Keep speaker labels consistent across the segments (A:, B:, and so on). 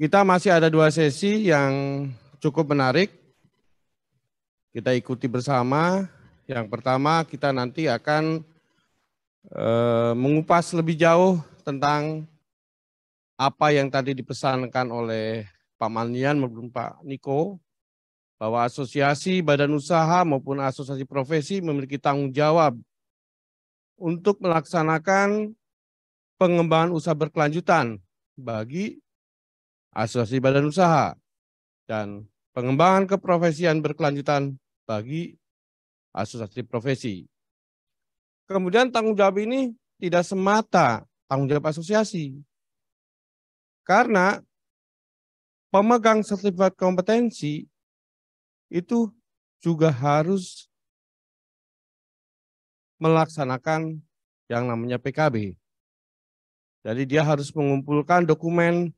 A: Kita masih ada dua sesi yang cukup menarik. Kita ikuti bersama. Yang pertama kita nanti akan uh, mengupas lebih jauh tentang apa yang tadi dipesankan oleh Pak Manian maupun Pak Niko bahwa asosiasi badan usaha maupun asosiasi profesi memiliki tanggung jawab untuk melaksanakan pengembangan usaha berkelanjutan bagi asosiasi badan usaha dan pengembangan keprofesian berkelanjutan bagi asosiasi profesi. Kemudian tanggung jawab ini tidak semata tanggung jawab asosiasi. Karena pemegang sertifikat kompetensi itu juga harus melaksanakan yang namanya PKB. Jadi dia harus mengumpulkan dokumen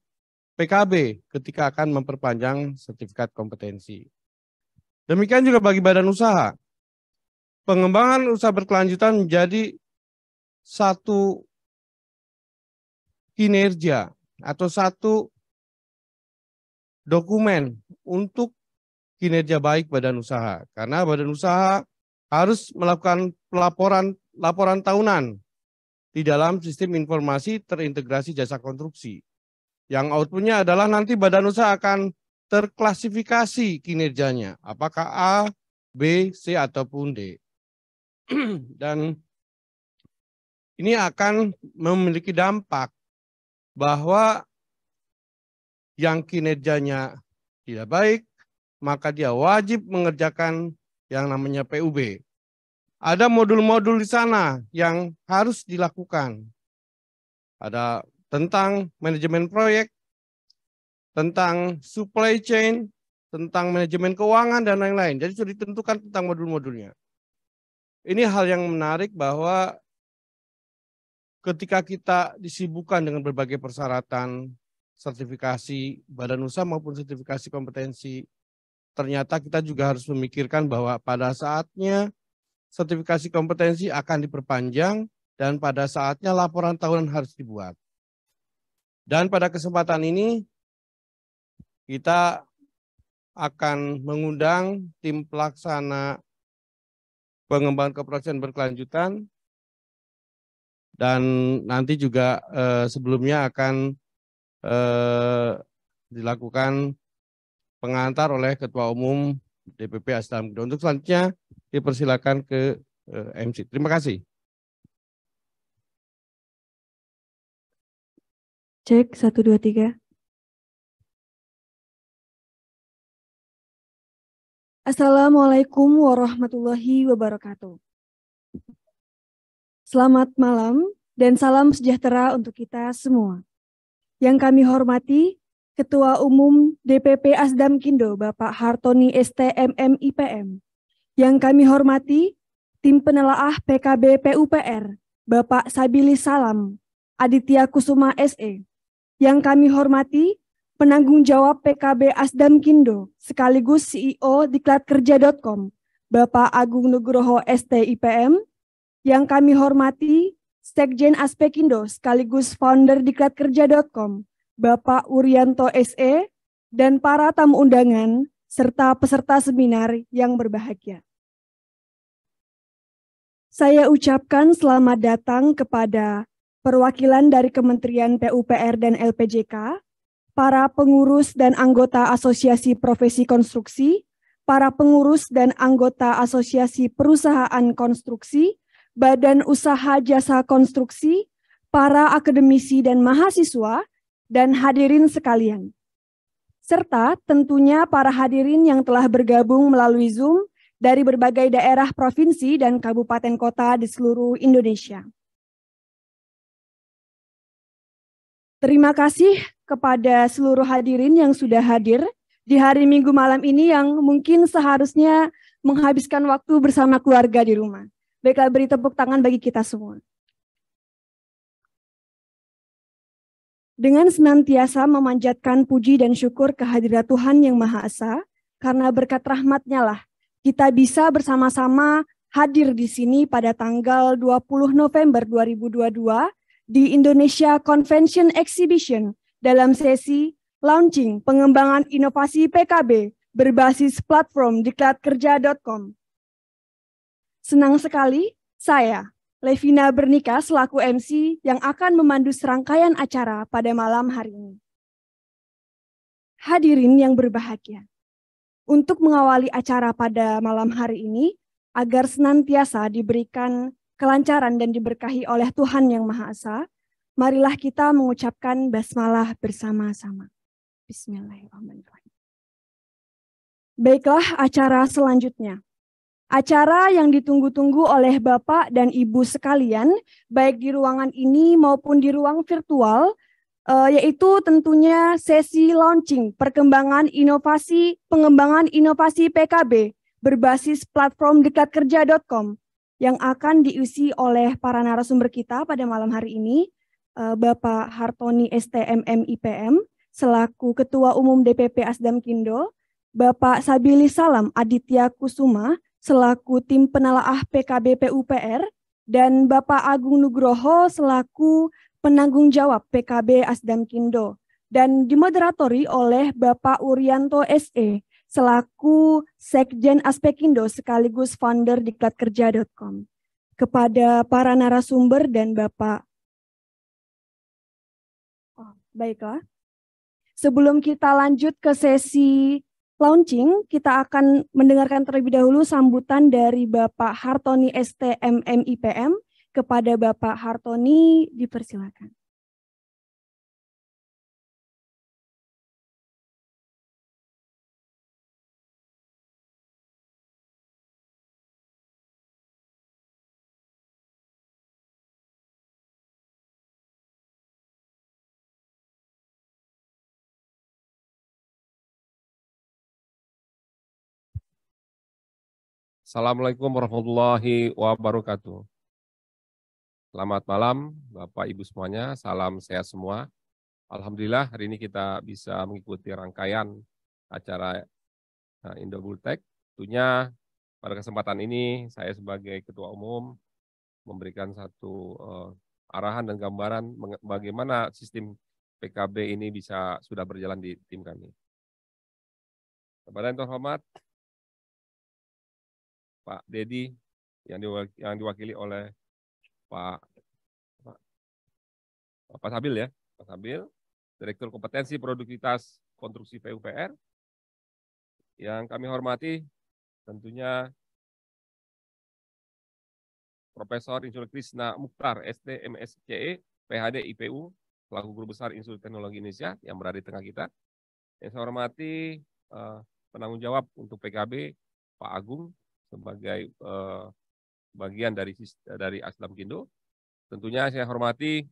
A: PKB ketika akan memperpanjang sertifikat kompetensi. Demikian juga bagi badan usaha. Pengembangan usaha berkelanjutan menjadi satu kinerja atau satu dokumen untuk kinerja baik badan usaha. Karena badan usaha harus melakukan pelaporan laporan tahunan di dalam sistem informasi terintegrasi jasa konstruksi. Yang outputnya adalah nanti badan usaha akan terklasifikasi kinerjanya. Apakah A, B, C, ataupun D. Dan ini akan memiliki dampak bahwa yang kinerjanya tidak baik, maka dia wajib mengerjakan yang namanya PUB. Ada modul-modul di sana yang harus dilakukan. Ada tentang manajemen proyek, tentang supply chain, tentang manajemen keuangan, dan lain-lain. Jadi sudah ditentukan tentang modul-modulnya. Ini hal yang menarik bahwa ketika kita disibukkan dengan berbagai persyaratan, sertifikasi badan usaha maupun sertifikasi kompetensi ternyata kita juga harus memikirkan bahwa pada saatnya sertifikasi kompetensi akan diperpanjang dan pada saatnya laporan tahunan harus dibuat. Dan pada kesempatan ini kita akan mengundang tim pelaksana pengembangan keprofesian berkelanjutan dan nanti juga eh, sebelumnya akan eh, dilakukan pengantar oleh Ketua Umum DPP Asdam. Untuk selanjutnya dipersilakan ke eh, MC. Terima kasih.
B: Cek satu dua tiga. Assalamualaikum warahmatullahi wabarakatuh. Selamat malam dan salam sejahtera untuk kita semua. Yang kami hormati Ketua Umum DPP Asdam Kindo, Bapak Hartoni STMM IPM. Yang kami hormati, tim penelaah PKB PUPR, Bapak Sabili Salam, Aditya Kusuma SE. Yang kami hormati, penanggung jawab PKB Asdam Kindo, sekaligus CEO diklatkerja.com, Bapak Agung Nugroho ST IPM. Yang kami hormati, Sekjen Aspekindo, sekaligus founder diklatkerja.com, Bapak Urianto SE, dan para tamu undangan, serta peserta seminar yang berbahagia. Saya ucapkan selamat datang kepada perwakilan dari Kementerian PUPR dan LPJK, para pengurus dan anggota Asosiasi Profesi Konstruksi, para pengurus dan anggota Asosiasi Perusahaan Konstruksi, Badan Usaha Jasa Konstruksi, para akademisi dan mahasiswa, dan hadirin sekalian. Serta tentunya para hadirin yang telah bergabung melalui Zoom dari berbagai daerah provinsi dan kabupaten kota di seluruh Indonesia. Terima kasih kepada seluruh hadirin yang sudah hadir di hari Minggu malam ini yang mungkin seharusnya menghabiskan waktu bersama keluarga di rumah. Baiklah beri tepuk tangan bagi kita semua. dengan senantiasa memanjatkan puji dan syukur kehadirat Tuhan Yang Maha Esa, karena berkat rahmatnya lah kita bisa bersama-sama hadir di sini pada tanggal 20 November 2022 di Indonesia Convention Exhibition dalam sesi launching pengembangan inovasi PKB berbasis platform diklatkerja.com. Senang sekali saya, Levina Bernika selaku MC yang akan memandu serangkaian acara pada malam hari ini. Hadirin yang berbahagia, untuk mengawali acara pada malam hari ini, agar senantiasa diberikan kelancaran dan diberkahi oleh Tuhan Yang Maha Esa, marilah kita mengucapkan basmalah bersama-sama. Bismillahirrahmanirrahim. Baiklah acara selanjutnya. Acara yang ditunggu-tunggu oleh Bapak dan Ibu sekalian, baik di ruangan ini maupun di ruang virtual, uh, yaitu tentunya sesi launching perkembangan inovasi pengembangan inovasi PKB berbasis platform dekatkerja.com yang akan diisi oleh para narasumber kita pada malam hari ini, uh, Bapak Hartoni STMM IPM selaku Ketua Umum DPP Asdam Kindo, Bapak Sabili Salam Aditya Kusuma selaku tim penelaah PKB PUPR, dan Bapak Agung Nugroho selaku penanggung jawab PKB Asdam Kindo. Dan dimoderatori oleh Bapak Urianto SE selaku Sekjen Aspekindo sekaligus founder diklatkerja.com. Kepada para narasumber dan Bapak oh, Baiklah. Sebelum kita lanjut ke sesi launching, kita akan mendengarkan terlebih dahulu sambutan dari Bapak Hartoni STMM IPM kepada Bapak Hartoni dipersilakan.
C: Assalamualaikum warahmatullahi wabarakatuh. Selamat malam Bapak Ibu semuanya, salam sehat semua. Alhamdulillah hari ini kita bisa mengikuti rangkaian acara eh, Indobultek. Tentunya pada kesempatan ini saya sebagai Ketua Umum memberikan satu uh, arahan dan gambaran bagaimana sistem PKB ini bisa sudah berjalan di tim kami. Kepada yang terhormat, Pak Dedi yang diwakili oleh Pak Pak Sabil ya, Pak Sabil, Direktur Kompetensi Produktivitas Konstruksi PUPR. Yang kami hormati tentunya Profesor Insinyur Krisna Mukhtar, ST MSCE, PhD IPU, selaku Guru Besar Institut Teknologi Indonesia yang berada di tengah kita. Yang saya hormati uh, penanggung jawab untuk PKB, Pak Agung, sebagai uh, bagian dari dari Aslam Kindo. Tentunya saya hormati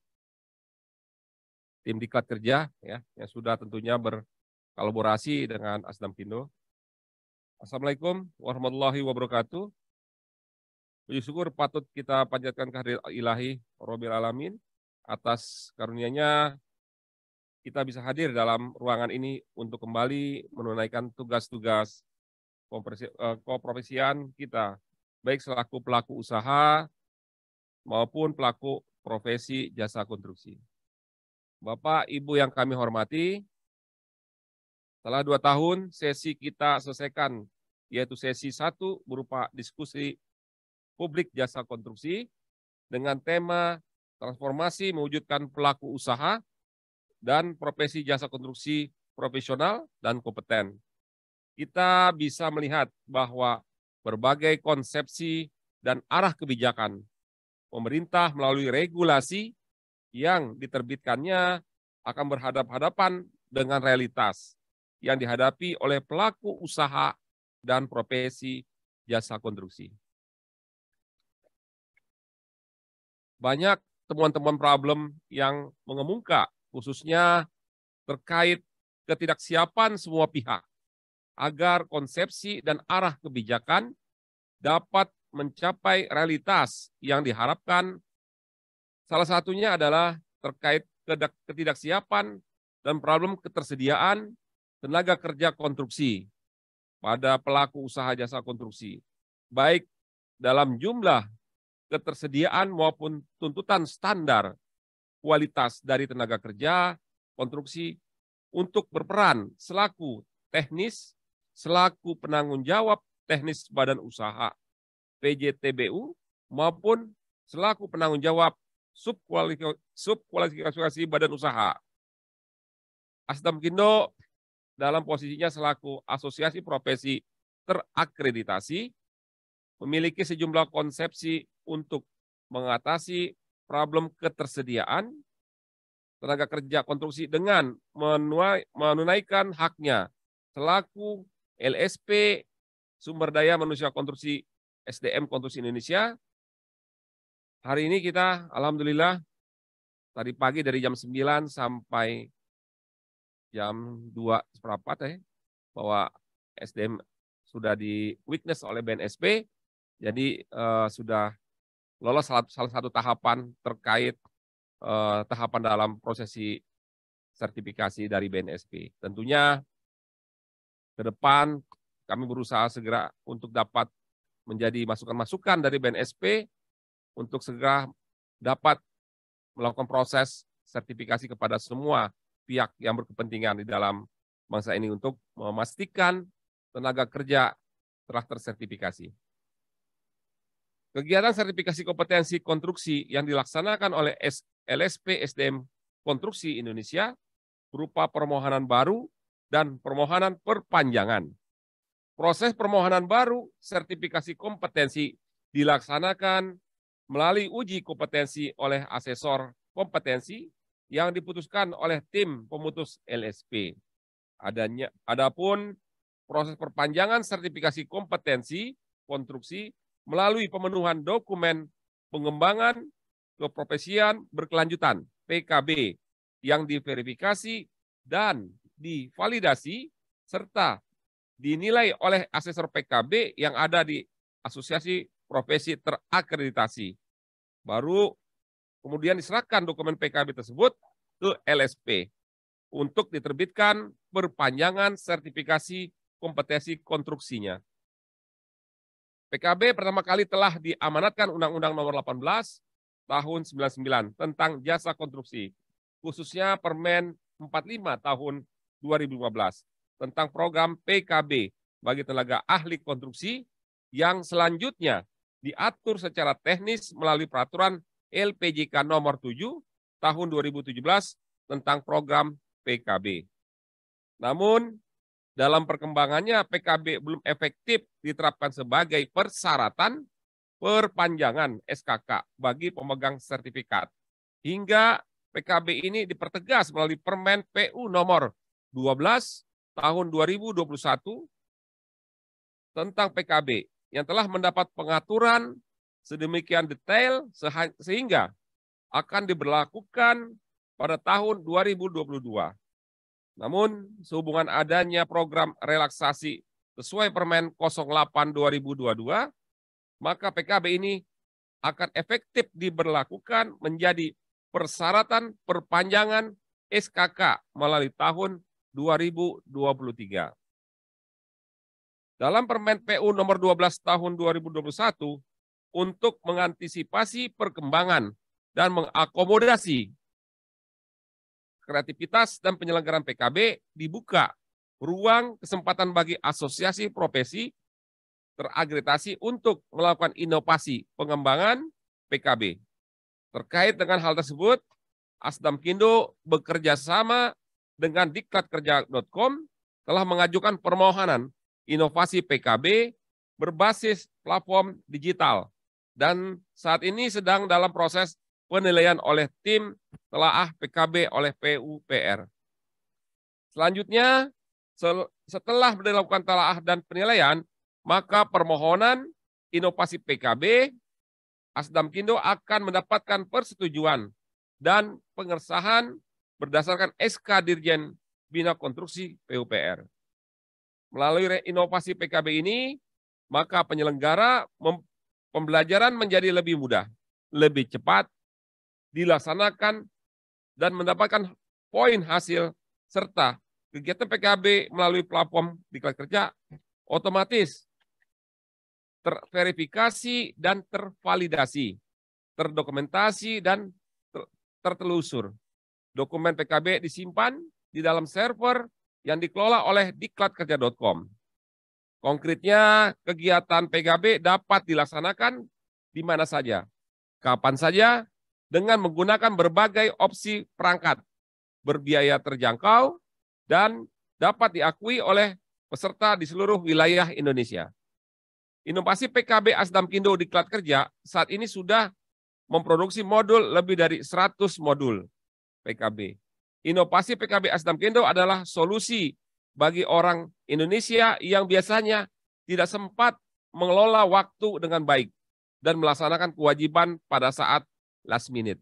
C: tim diklat kerja ya yang sudah tentunya berkolaborasi dengan Asdam Kindo. Assalamualaikum warahmatullahi wabarakatuh. Puji syukur patut kita panjatkan kehadiran ilahi Robil Alamin atas karunia-Nya kita bisa hadir dalam ruangan ini untuk kembali menunaikan tugas-tugas eh, koprofesian kita baik selaku pelaku usaha maupun pelaku profesi jasa konstruksi. Bapak, Ibu yang kami hormati, setelah dua tahun sesi kita selesaikan, yaitu sesi satu berupa diskusi publik jasa konstruksi dengan tema transformasi mewujudkan pelaku usaha dan profesi jasa konstruksi profesional dan kompeten. Kita bisa melihat bahwa berbagai konsepsi dan arah kebijakan. Pemerintah melalui regulasi yang diterbitkannya akan berhadap-hadapan dengan realitas yang dihadapi oleh pelaku usaha dan profesi jasa konstruksi. Banyak temuan-temuan problem yang mengemuka, khususnya terkait ketidaksiapan semua pihak agar konsepsi dan arah kebijakan dapat mencapai realitas yang diharapkan. Salah satunya adalah terkait ketidaksiapan dan problem ketersediaan tenaga kerja konstruksi pada pelaku usaha jasa konstruksi, baik dalam jumlah ketersediaan maupun tuntutan standar kualitas dari tenaga kerja konstruksi untuk berperan selaku teknis, selaku penanggung jawab teknis badan usaha PJTBU maupun selaku penanggung jawab subkualifikasi badan usaha. Asdam Kindo dalam posisinya selaku asosiasi profesi terakreditasi memiliki sejumlah konsepsi untuk mengatasi problem ketersediaan tenaga kerja konstruksi dengan menunaikan haknya selaku LSP sumber daya manusia konstruksi SDM Konstruksi Indonesia. Hari ini kita alhamdulillah tadi pagi dari jam 9 sampai jam 2 seperempat ya bahwa SDM sudah di witness oleh BNSP jadi uh, sudah lolos salah, salah satu tahapan terkait uh, tahapan dalam prosesi sertifikasi dari BNSP. Tentunya ke depan kami berusaha segera untuk dapat menjadi masukan-masukan dari BNSP untuk segera dapat melakukan proses sertifikasi kepada semua pihak yang berkepentingan di dalam bangsa ini untuk memastikan tenaga kerja telah tersertifikasi. Kegiatan sertifikasi kompetensi konstruksi yang dilaksanakan oleh LSP SDM Konstruksi Indonesia berupa permohonan baru dan permohonan perpanjangan. Proses permohonan baru sertifikasi kompetensi dilaksanakan melalui uji kompetensi oleh asesor kompetensi yang diputuskan oleh tim pemutus LSP. Adanya adapun proses perpanjangan sertifikasi kompetensi konstruksi melalui pemenuhan dokumen pengembangan keprofesian berkelanjutan PKB yang diverifikasi dan divalidasi serta dinilai oleh asesor PKB yang ada di Asosiasi Profesi Terakreditasi. Baru kemudian diserahkan dokumen PKB tersebut ke LSP untuk diterbitkan perpanjangan sertifikasi kompetensi konstruksinya. PKB pertama kali telah diamanatkan Undang-Undang Nomor 18 tahun 99 tentang jasa konstruksi, khususnya Permen 45 tahun 2015 tentang program PKB bagi tenaga ahli konstruksi yang selanjutnya diatur secara teknis melalui peraturan LPJK nomor 7 tahun 2017 tentang program PKB. Namun dalam perkembangannya PKB belum efektif diterapkan sebagai persyaratan perpanjangan SKK bagi pemegang sertifikat. Hingga PKB ini dipertegas melalui Permen PU nomor 12 tahun 2021 tentang PKB yang telah mendapat pengaturan sedemikian detail sehingga akan diberlakukan pada tahun 2022. Namun, sehubungan adanya program relaksasi sesuai Permen 08 2022, maka PKB ini akan efektif diberlakukan menjadi persyaratan perpanjangan SKK melalui tahun 2023. Dalam Permen PU nomor 12 tahun 2021 untuk mengantisipasi perkembangan dan mengakomodasi kreativitas dan penyelenggaraan PKB dibuka ruang kesempatan bagi asosiasi profesi teragretasi untuk melakukan inovasi pengembangan PKB. Terkait dengan hal tersebut, Asdam Kindo bekerja sama dengan diklatkerja.com telah mengajukan permohonan inovasi PKB berbasis platform digital dan saat ini sedang dalam proses penilaian oleh tim telaah PKB oleh PUPR. Selanjutnya, setelah dilakukan telaah dan penilaian, maka permohonan inovasi PKB Asdam Kindo akan mendapatkan persetujuan dan pengesahan berdasarkan SK Dirjen Bina Konstruksi PUPR. Melalui inovasi PKB ini, maka penyelenggara pembelajaran menjadi lebih mudah, lebih cepat, dilaksanakan dan mendapatkan poin hasil serta kegiatan PKB melalui platform Diklat Kerja otomatis terverifikasi dan tervalidasi, terdokumentasi dan ter tertelusur. Dokumen PKB disimpan di dalam server yang dikelola oleh diklatkerja.com. Konkretnya, kegiatan PKB dapat dilaksanakan di mana saja, kapan saja, dengan menggunakan berbagai opsi perangkat, berbiaya terjangkau, dan dapat diakui oleh peserta di seluruh wilayah Indonesia. Inovasi PKB Asdam Kindo di Klat Kerja saat ini sudah memproduksi modul lebih dari 100 modul PKB. Inovasi PKB Asdam Kindo adalah solusi bagi orang Indonesia yang biasanya tidak sempat mengelola waktu dengan baik dan melaksanakan kewajiban pada saat last minute.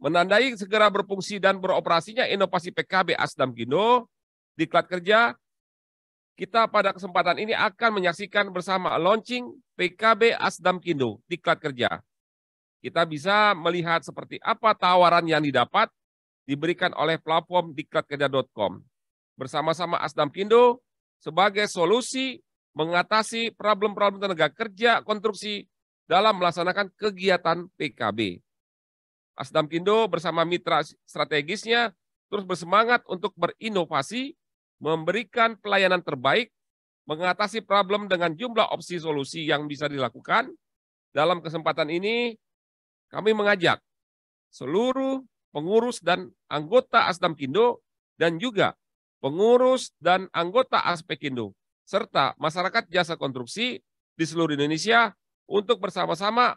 C: Menandai segera berfungsi dan beroperasinya inovasi PKB Asdam Kindo, Diklat Kerja, kita pada kesempatan ini akan menyaksikan bersama launching PKB Asdam Kindo, Diklat Kerja. Kita bisa melihat seperti apa tawaran yang didapat diberikan oleh platform diklatkerja.com bersama-sama Asdam Kindo sebagai solusi mengatasi problem-problem tenaga kerja konstruksi dalam melaksanakan kegiatan PKB. Asdam Kindo bersama mitra strategisnya terus bersemangat untuk berinovasi, memberikan pelayanan terbaik, mengatasi problem dengan jumlah opsi solusi yang bisa dilakukan. Dalam kesempatan ini, kami mengajak seluruh pengurus dan anggota Asdam Kindo dan juga pengurus dan anggota Aspekindo, serta masyarakat jasa konstruksi di seluruh Indonesia untuk bersama-sama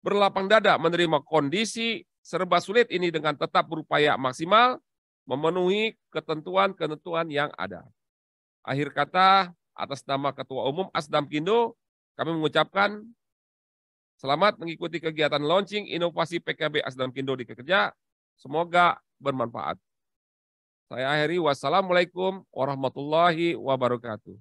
C: berlapang dada menerima kondisi serba sulit ini dengan tetap berupaya maksimal memenuhi ketentuan-ketentuan yang ada. Akhir kata, atas nama Ketua Umum Asdam Kindo, kami mengucapkan selamat mengikuti kegiatan launching inovasi PKB Asdam Kindo di Kerja. Semoga bermanfaat. Saya akhiri wassalamualaikum warahmatullahi wabarakatuh.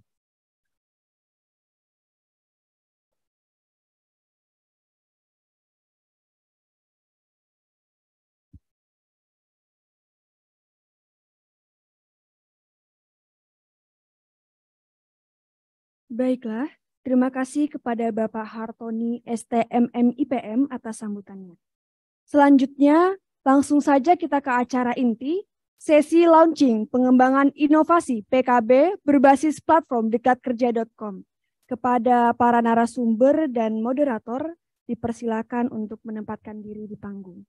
B: Baiklah, terima kasih kepada Bapak Hartoni STMM IPM atas sambutannya. Selanjutnya, langsung saja kita ke acara inti, sesi launching pengembangan inovasi PKB berbasis platform dekatkerja.com. Kepada para narasumber dan moderator, dipersilakan untuk menempatkan diri di panggung.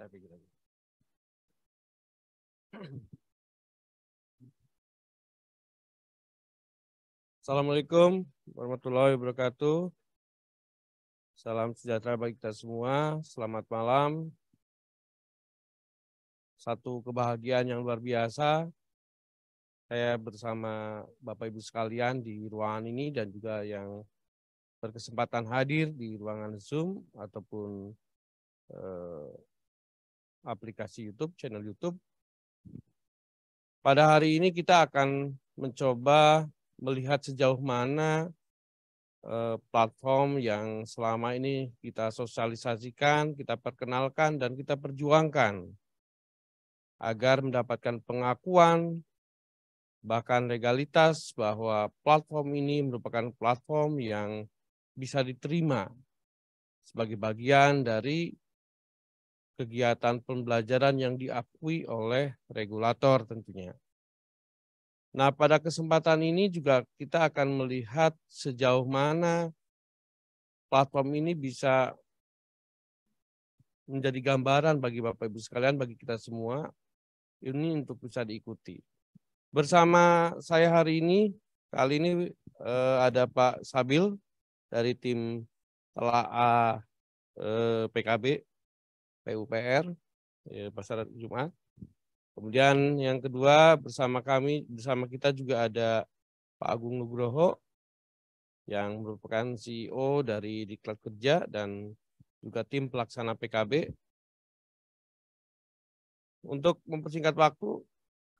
A: Saya pikir. Assalamualaikum warahmatullahi wabarakatuh. Salam sejahtera bagi kita semua. Selamat malam. Satu kebahagiaan yang luar biasa. Saya bersama Bapak Ibu sekalian di ruangan ini dan juga yang berkesempatan hadir di ruangan Zoom ataupun eh, aplikasi YouTube, channel YouTube. Pada hari ini kita akan mencoba melihat sejauh mana eh, platform yang selama ini kita sosialisasikan, kita perkenalkan, dan kita perjuangkan agar mendapatkan pengakuan, bahkan legalitas bahwa platform ini merupakan platform yang bisa diterima sebagai bagian dari kegiatan pembelajaran yang diakui oleh regulator tentunya. Nah, pada kesempatan ini juga kita akan melihat sejauh mana platform ini bisa menjadi gambaran bagi Bapak Ibu sekalian, bagi kita semua, ini untuk bisa diikuti. Bersama saya hari ini, kali ini eh, ada Pak Sabil dari tim telaah eh, PKB PUPR ya, pasar Jumat. Kemudian yang kedua bersama kami bersama kita juga ada Pak Agung Nugroho yang merupakan CEO dari Diklat Kerja dan juga tim pelaksana PKB. Untuk mempersingkat waktu,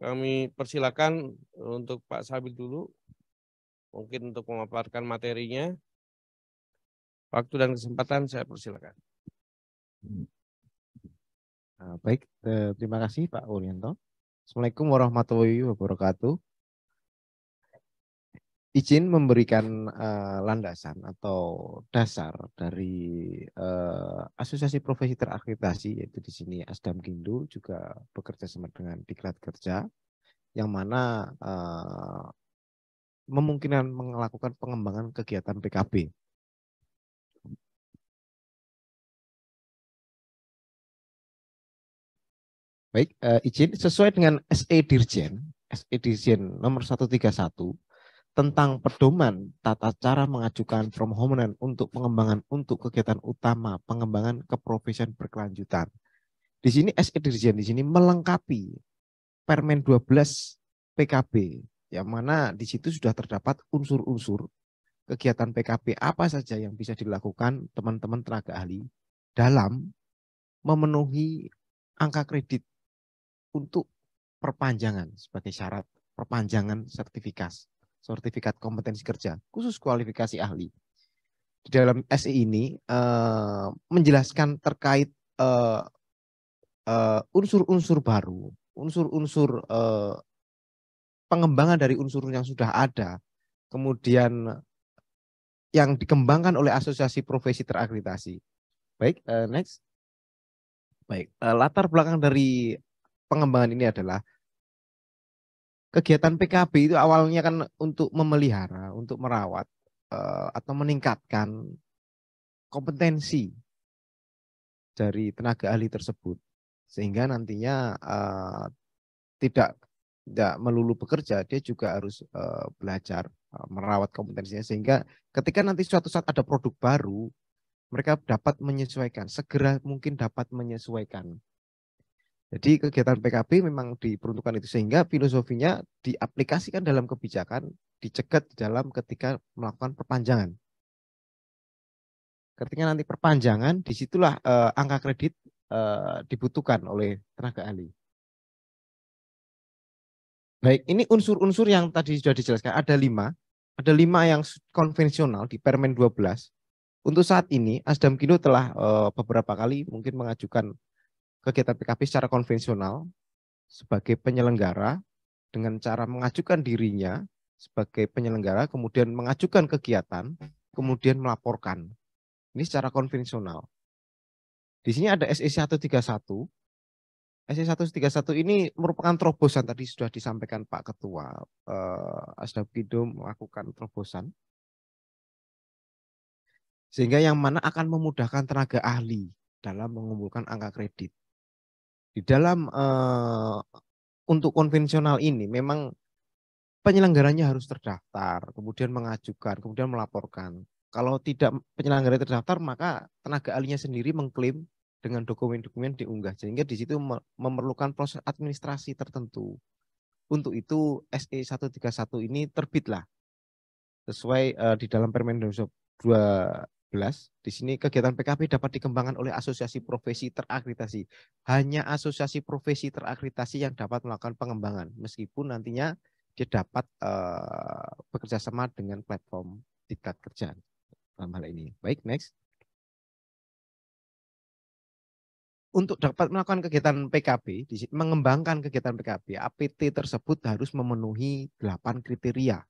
A: kami persilakan untuk Pak Sabil dulu, mungkin untuk memaparkan materinya. Waktu dan kesempatan saya persilakan.
D: Nah, baik, eh, terima kasih Pak Urianto. Assalamualaikum warahmatullahi wabarakatuh. Izin memberikan uh, landasan atau dasar dari uh, Asosiasi Profesi Terakreditasi yaitu di sini Asdam Kindu juga bekerja sama dengan Diklat Kerja yang mana memungkinkan melakukan pengembangan kegiatan PKB Baik, uh, izin sesuai dengan SE Dirjen, SE Dirjen nomor 131 tentang pedoman tata cara mengajukan permohonan untuk pengembangan untuk kegiatan utama pengembangan keprofesian berkelanjutan. Di sini SE Dirjen di sini melengkapi Permen 12 PKB yang mana di situ sudah terdapat unsur-unsur kegiatan PKB apa saja yang bisa dilakukan teman-teman tenaga ahli dalam memenuhi angka kredit untuk perpanjangan sebagai syarat perpanjangan sertifikat sertifikat kompetensi kerja khusus kualifikasi ahli. Di dalam SI ini uh, menjelaskan terkait uh, uh, unsur-unsur baru, unsur-unsur uh, pengembangan dari unsur yang sudah ada, kemudian yang dikembangkan oleh asosiasi profesi terakreditasi. Baik, uh, next. Baik, uh, latar belakang dari pengembangan ini adalah kegiatan PKB itu awalnya kan untuk memelihara, untuk merawat uh, atau meningkatkan kompetensi dari tenaga ahli tersebut. Sehingga nantinya uh, tidak tidak melulu bekerja, dia juga harus uh, belajar merawat kompetensinya. Sehingga ketika nanti suatu saat ada produk baru mereka dapat menyesuaikan, segera mungkin dapat menyesuaikan jadi kegiatan PKB memang diperuntukkan itu sehingga filosofinya diaplikasikan dalam kebijakan, dicegat dalam ketika melakukan perpanjangan. Ketika nanti perpanjangan, di situlah eh, angka kredit eh, dibutuhkan oleh tenaga ahli. Baik, ini unsur-unsur yang tadi sudah dijelaskan ada lima, ada lima yang konvensional di Permen 12. Untuk saat ini, Asdam Kino telah eh, beberapa kali mungkin mengajukan kegiatan PKP secara konvensional sebagai penyelenggara dengan cara mengajukan dirinya sebagai penyelenggara, kemudian mengajukan kegiatan, kemudian melaporkan. Ini secara konvensional. Di sini ada SE 131. SE 131 ini merupakan terobosan tadi sudah disampaikan Pak Ketua eh, Asdapido melakukan terobosan. Sehingga yang mana akan memudahkan tenaga ahli dalam mengumpulkan angka kredit. Di dalam uh, untuk konvensional ini memang penyelenggaranya harus terdaftar, kemudian mengajukan, kemudian melaporkan. Kalau tidak penyelenggara terdaftar, maka tenaga ahlinya sendiri mengklaim dengan dokumen-dokumen diunggah. Sehingga di situ memerlukan proses administrasi tertentu. Untuk itu SE 131 ini terbitlah sesuai uh, di dalam Permen 2 di sini kegiatan PKP dapat dikembangkan oleh asosiasi profesi terakreditasi. Hanya asosiasi profesi terakreditasi yang dapat melakukan pengembangan, meskipun nantinya dia dapat uh, bekerja sama dengan platform tingkat kerja dalam hal ini. Baik, next. Untuk dapat melakukan kegiatan PKB, mengembangkan kegiatan PKB, APT tersebut harus memenuhi 8 kriteria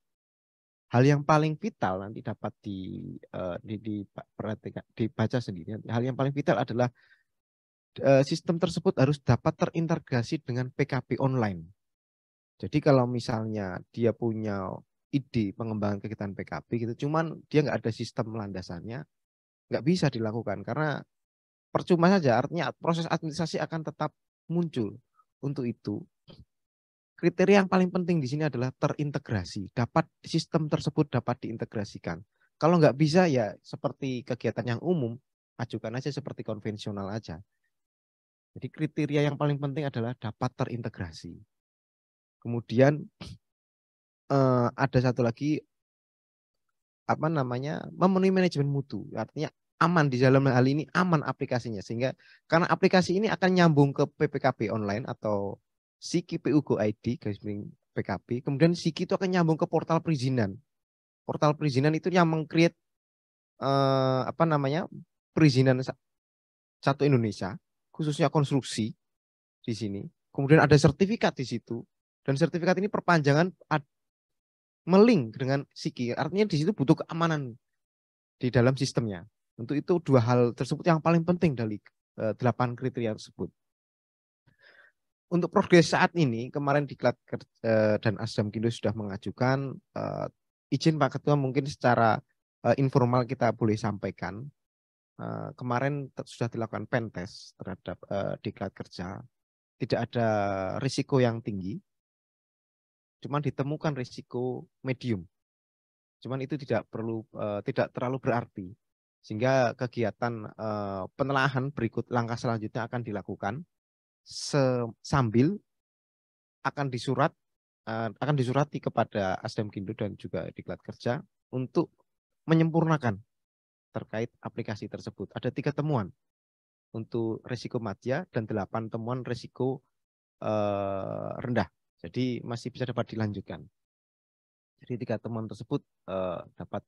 D: hal yang paling vital nanti dapat di, uh, di, di dibaca sendiri. Hal yang paling vital adalah uh, sistem tersebut harus dapat terintegrasi dengan PKP online. Jadi kalau misalnya dia punya ide pengembangan kegiatan PKP gitu, cuman dia nggak ada sistem landasannya, nggak bisa dilakukan karena percuma saja. Artinya proses administrasi akan tetap muncul. Untuk itu Kriteria yang paling penting di sini adalah terintegrasi. Dapat sistem tersebut dapat diintegrasikan. Kalau nggak bisa ya seperti kegiatan yang umum, ajukan aja seperti konvensional aja. Jadi kriteria yang paling penting adalah dapat terintegrasi. Kemudian eh, ada satu lagi apa namanya memenuhi manajemen mutu. Artinya aman di dalam hal ini aman aplikasinya sehingga karena aplikasi ini akan nyambung ke PPKP online atau Siki PU Go ID garis miring PKP. Kemudian Siki itu akan nyambung ke portal perizinan. Portal perizinan itu yang mengcreate eh, apa namanya perizinan satu Indonesia, khususnya konstruksi di sini. Kemudian ada sertifikat di situ dan sertifikat ini perpanjangan melink dengan SIKI. Artinya di situ butuh keamanan di dalam sistemnya. Untuk itu dua hal tersebut yang paling penting dari uh, delapan kriteria tersebut. Untuk progres saat ini, kemarin Diklat uh, dan Asdam Kindo sudah mengajukan uh, izin Pak Ketua mungkin secara uh, informal kita boleh sampaikan. Uh, kemarin sudah dilakukan pen test terhadap uh, Diklat kerja. Tidak ada risiko yang tinggi. Cuma ditemukan risiko medium Cuman itu tidak perlu uh, tidak terlalu berarti sehingga kegiatan uh, penelaahan berikut langkah selanjutnya akan dilakukan sambil akan disurat uh, akan disurati kepada Asdam Kindo dan juga Diklat Kerja untuk menyempurnakan terkait aplikasi tersebut. Ada tiga temuan untuk risiko madya dan delapan temuan risiko uh, rendah. Jadi masih bisa dapat dilanjutkan. Jadi tiga temuan tersebut uh, dapat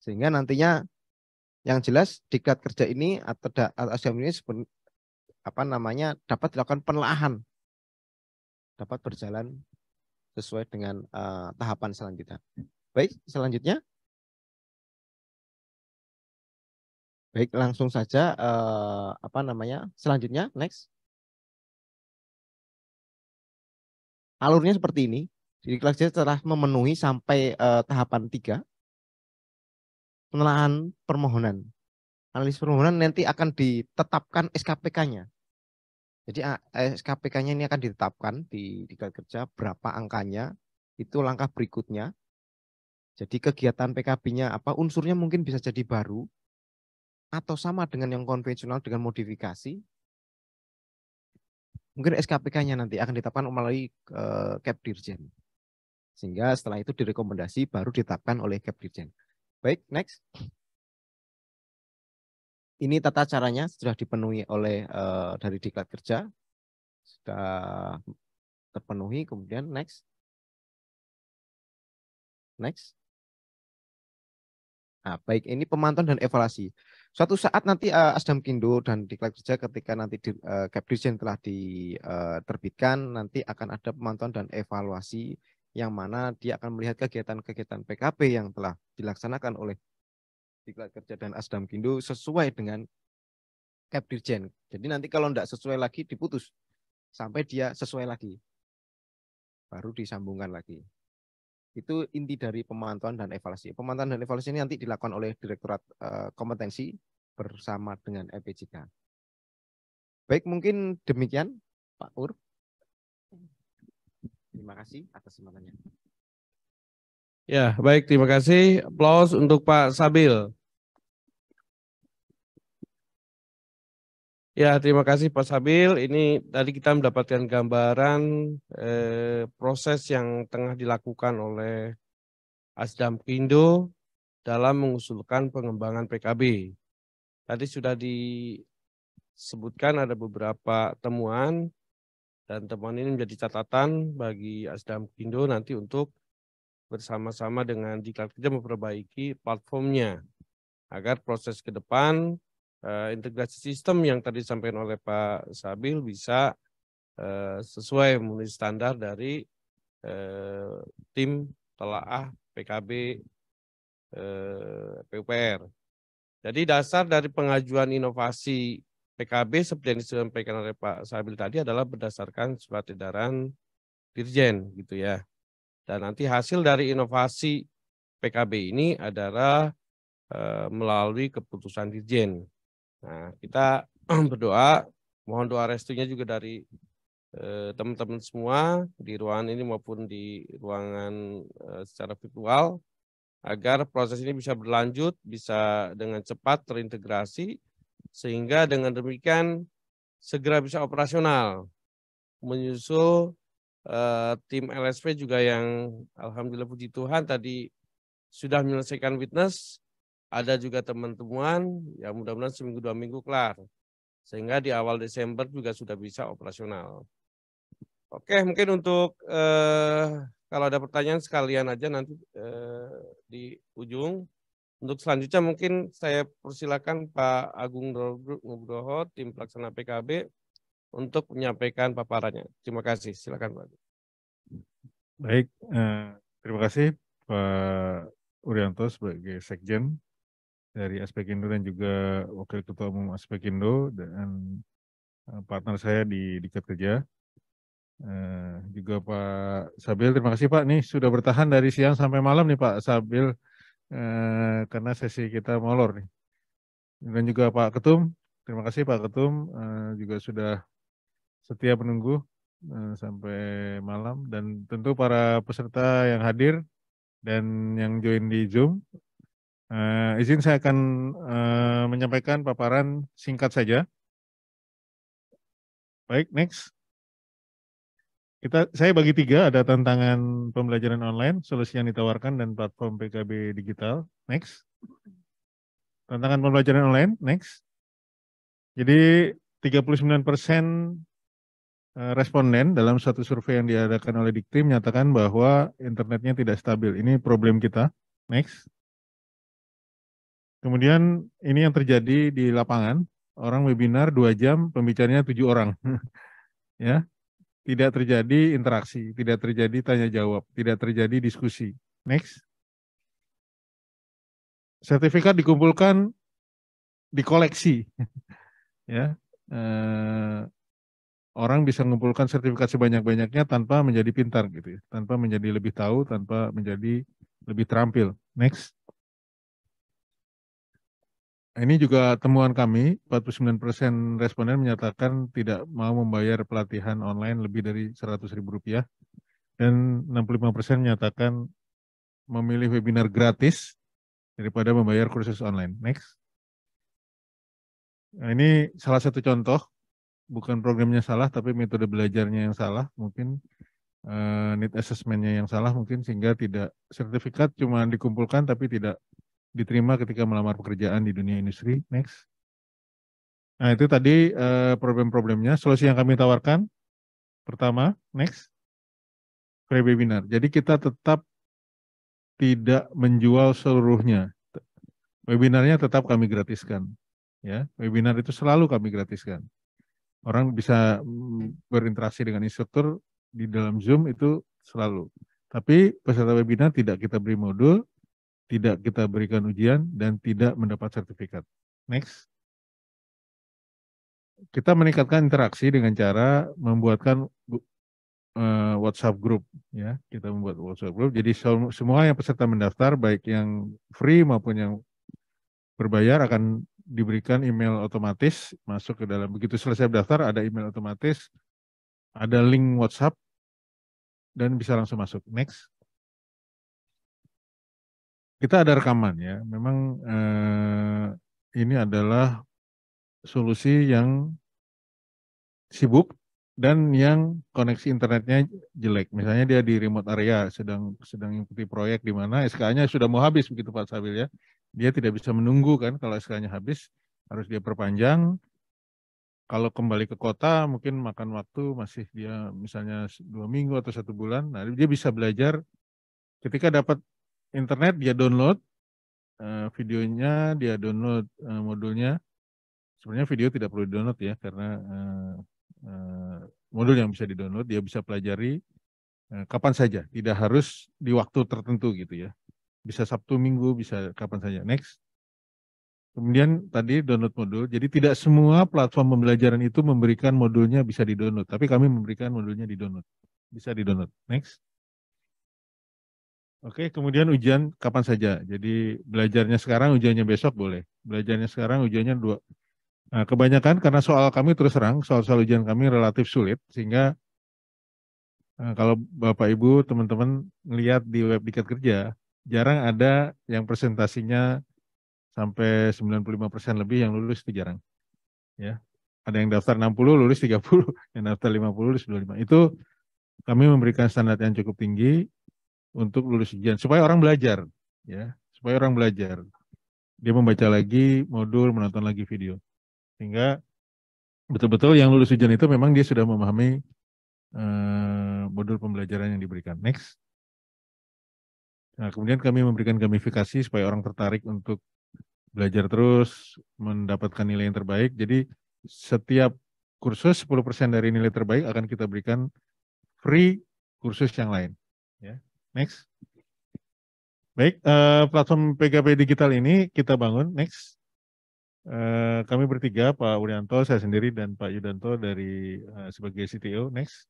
D: sehingga nantinya yang jelas diklat kerja ini atau ASEAN ini apa namanya dapat dilakukan penelaahan dapat berjalan sesuai dengan uh, tahapan selanjutnya. Baik, selanjutnya. Baik, langsung saja uh, apa namanya? Selanjutnya, next. Alurnya seperti ini. Jadi kelas telah memenuhi sampai uh, tahapan tiga penelaahan permohonan. Analis permohonan nanti akan ditetapkan SKPK-nya. Jadi SKPK-nya ini akan ditetapkan di di kerja berapa angkanya, itu langkah berikutnya. Jadi kegiatan PKB-nya apa unsurnya mungkin bisa jadi baru atau sama dengan yang konvensional dengan modifikasi. Mungkin SKPK-nya nanti akan ditetapkan melalui uh, Cap Dirjen. Sehingga setelah itu direkomendasi baru ditetapkan oleh Dirjen. Baik, next. Ini tata caranya sudah dipenuhi oleh uh, dari diklat kerja. Sudah terpenuhi, kemudian next. Next. Nah, baik ini pemantauan dan evaluasi. Suatu saat nanti uh, Asdam Kindo dan Diklat Kerja ketika nanti di, uh, telah diterbitkan, nanti akan ada pemantauan dan evaluasi yang mana dia akan melihat kegiatan-kegiatan PKP yang telah dilaksanakan oleh Diklat Kerja dan Asdam Kindo sesuai dengan Cap Dirjen. Jadi nanti kalau tidak sesuai lagi diputus sampai dia sesuai lagi. Baru disambungkan lagi. Itu inti dari pemantauan dan evaluasi. Pemantauan dan evaluasi ini nanti dilakukan oleh Direktorat uh, Kompetensi bersama dengan EPJK. Baik, mungkin demikian Pak Ur. Terima kasih atas kesempatannya.
A: Ya, baik. Terima kasih. Aplaus untuk Pak Sabil. Ya, terima kasih Pak Sabil. Ini tadi kita mendapatkan gambaran eh, proses yang tengah dilakukan oleh Asdam Kindo dalam mengusulkan pengembangan PKB. Tadi sudah disebutkan ada beberapa temuan dan temuan ini menjadi catatan bagi Asdam Kindo nanti untuk bersama-sama dengan Diklat Kerja memperbaiki platformnya agar proses ke depan eh, integrasi sistem yang tadi disampaikan oleh Pak Sabil bisa eh, sesuai memenuhi standar dari eh, tim telaah PKB eh, PUPR. Jadi dasar dari pengajuan inovasi PKB seperti yang disampaikan oleh Pak Sabil tadi adalah berdasarkan surat edaran Dirjen gitu ya. Dan nanti hasil dari inovasi PKB ini adalah e, melalui keputusan Dirjen. Nah, kita berdoa, mohon doa restunya juga dari eh, teman-teman semua di ruangan ini maupun di ruangan e, secara virtual agar proses ini bisa berlanjut, bisa dengan cepat terintegrasi sehingga dengan demikian segera bisa operasional. Menyusul uh, tim LSP juga yang Alhamdulillah puji Tuhan tadi sudah menyelesaikan witness. Ada juga teman-teman yang mudah-mudahan seminggu dua minggu kelar. Sehingga di awal Desember juga sudah bisa operasional. Oke, mungkin untuk eh, kalau ada pertanyaan sekalian aja nanti eh, di ujung Untuk selanjutnya mungkin saya persilakan Pak Agung Nugroho, tim pelaksana PKB, untuk menyampaikan paparannya. Terima kasih. Silakan Pak.
E: Baik, eh, terima kasih Pak Urianto sebagai Sekjen dari Aspekindo dan juga Wakil Ketua Umum Aspekindo dan eh, partner saya di Dikat Kerja. Eh, juga Pak Sabil, terima kasih Pak nih sudah bertahan dari siang sampai malam nih Pak Sabil eh, karena sesi kita molor nih. Dan juga Pak Ketum, terima kasih Pak Ketum eh, juga sudah setia menunggu eh, sampai malam dan tentu para peserta yang hadir dan yang join di Zoom. Uh, izin saya akan uh, menyampaikan paparan singkat saja. Baik, next. Kita, saya bagi tiga, ada tantangan pembelajaran online, solusi yang ditawarkan, dan platform PKB digital. Next. Tantangan pembelajaran online, next. Jadi 39 persen responden dalam suatu survei yang diadakan oleh Dikti menyatakan bahwa internetnya tidak stabil. Ini problem kita. Next. Kemudian ini yang terjadi di lapangan, orang webinar dua jam, pembicaranya tujuh orang. ya, tidak terjadi interaksi, tidak terjadi tanya jawab, tidak terjadi diskusi. Next. Sertifikat dikumpulkan dikoleksi. ya. Eh, orang bisa mengumpulkan sertifikat sebanyak-banyaknya tanpa menjadi pintar gitu ya, tanpa menjadi lebih tahu, tanpa menjadi lebih terampil. Next. Ini juga temuan kami, 49% responden menyatakan tidak mau membayar pelatihan online lebih dari 100 ribu rupiah, dan 65% menyatakan memilih webinar gratis daripada membayar kursus online. Next. Nah, ini salah satu contoh, bukan programnya salah, tapi metode belajarnya yang salah, mungkin uh, need assessment-nya yang salah, mungkin sehingga tidak sertifikat cuma dikumpulkan tapi tidak diterima ketika melamar pekerjaan di dunia industri. Next. Nah itu tadi uh, problem-problemnya. Solusi yang kami tawarkan. Pertama, next. Free webinar. Jadi kita tetap tidak menjual seluruhnya. Webinarnya tetap kami gratiskan. Ya, webinar itu selalu kami gratiskan. Orang bisa mm, berinteraksi dengan instruktur di dalam Zoom itu selalu. Tapi peserta webinar tidak kita beri modul, tidak kita berikan ujian, dan tidak mendapat sertifikat. Next. Kita meningkatkan interaksi dengan cara membuatkan uh, WhatsApp group ya kita membuat WhatsApp group jadi semua yang peserta mendaftar baik yang free maupun yang berbayar akan diberikan email otomatis masuk ke dalam begitu selesai daftar ada email otomatis ada link WhatsApp dan bisa langsung masuk next kita ada rekaman ya. Memang eh, ini adalah solusi yang sibuk dan yang koneksi internetnya jelek. Misalnya dia di remote area sedang sedang mengikuti proyek di mana SK-nya sudah mau habis begitu Pak Sabil ya. Dia tidak bisa menunggu kan kalau SK-nya habis harus dia perpanjang. Kalau kembali ke kota mungkin makan waktu masih dia misalnya dua minggu atau satu bulan. Nah dia bisa belajar ketika dapat internet dia download uh, videonya, dia download uh, modulnya. Sebenarnya video tidak perlu download ya karena uh, uh, modul yang bisa di-download dia bisa pelajari uh, kapan saja, tidak harus di waktu tertentu gitu ya. Bisa Sabtu Minggu, bisa kapan saja. Next. Kemudian tadi download modul. Jadi tidak semua platform pembelajaran itu memberikan modulnya bisa di-download, tapi kami memberikan modulnya di-download. Bisa di-download. Next. Oke, kemudian ujian kapan saja. Jadi belajarnya sekarang, ujiannya besok boleh. Belajarnya sekarang, ujiannya dua. Nah, kebanyakan karena soal kami terus terang, soal-soal ujian kami relatif sulit, sehingga nah, kalau Bapak Ibu, teman-teman melihat di web dikat kerja, jarang ada yang presentasinya sampai 95% lebih yang lulus itu jarang. Ya. Ada yang daftar 60, lulus 30, yang daftar 50, lulus 25. Itu kami memberikan standar yang cukup tinggi, untuk lulus ujian supaya orang belajar ya supaya orang belajar dia membaca lagi modul menonton lagi video sehingga betul-betul yang lulus ujian itu memang dia sudah memahami uh, modul pembelajaran yang diberikan next Nah, kemudian kami memberikan gamifikasi supaya orang tertarik untuk belajar terus, mendapatkan nilai yang terbaik. Jadi setiap kursus 10% dari nilai terbaik akan kita berikan free kursus yang lain. Ya. Next. Baik, uh, platform PKP digital ini kita bangun. Next. Uh, kami bertiga, Pak Wuryanto, saya sendiri, dan Pak Yudanto dari uh, sebagai CTO. Next.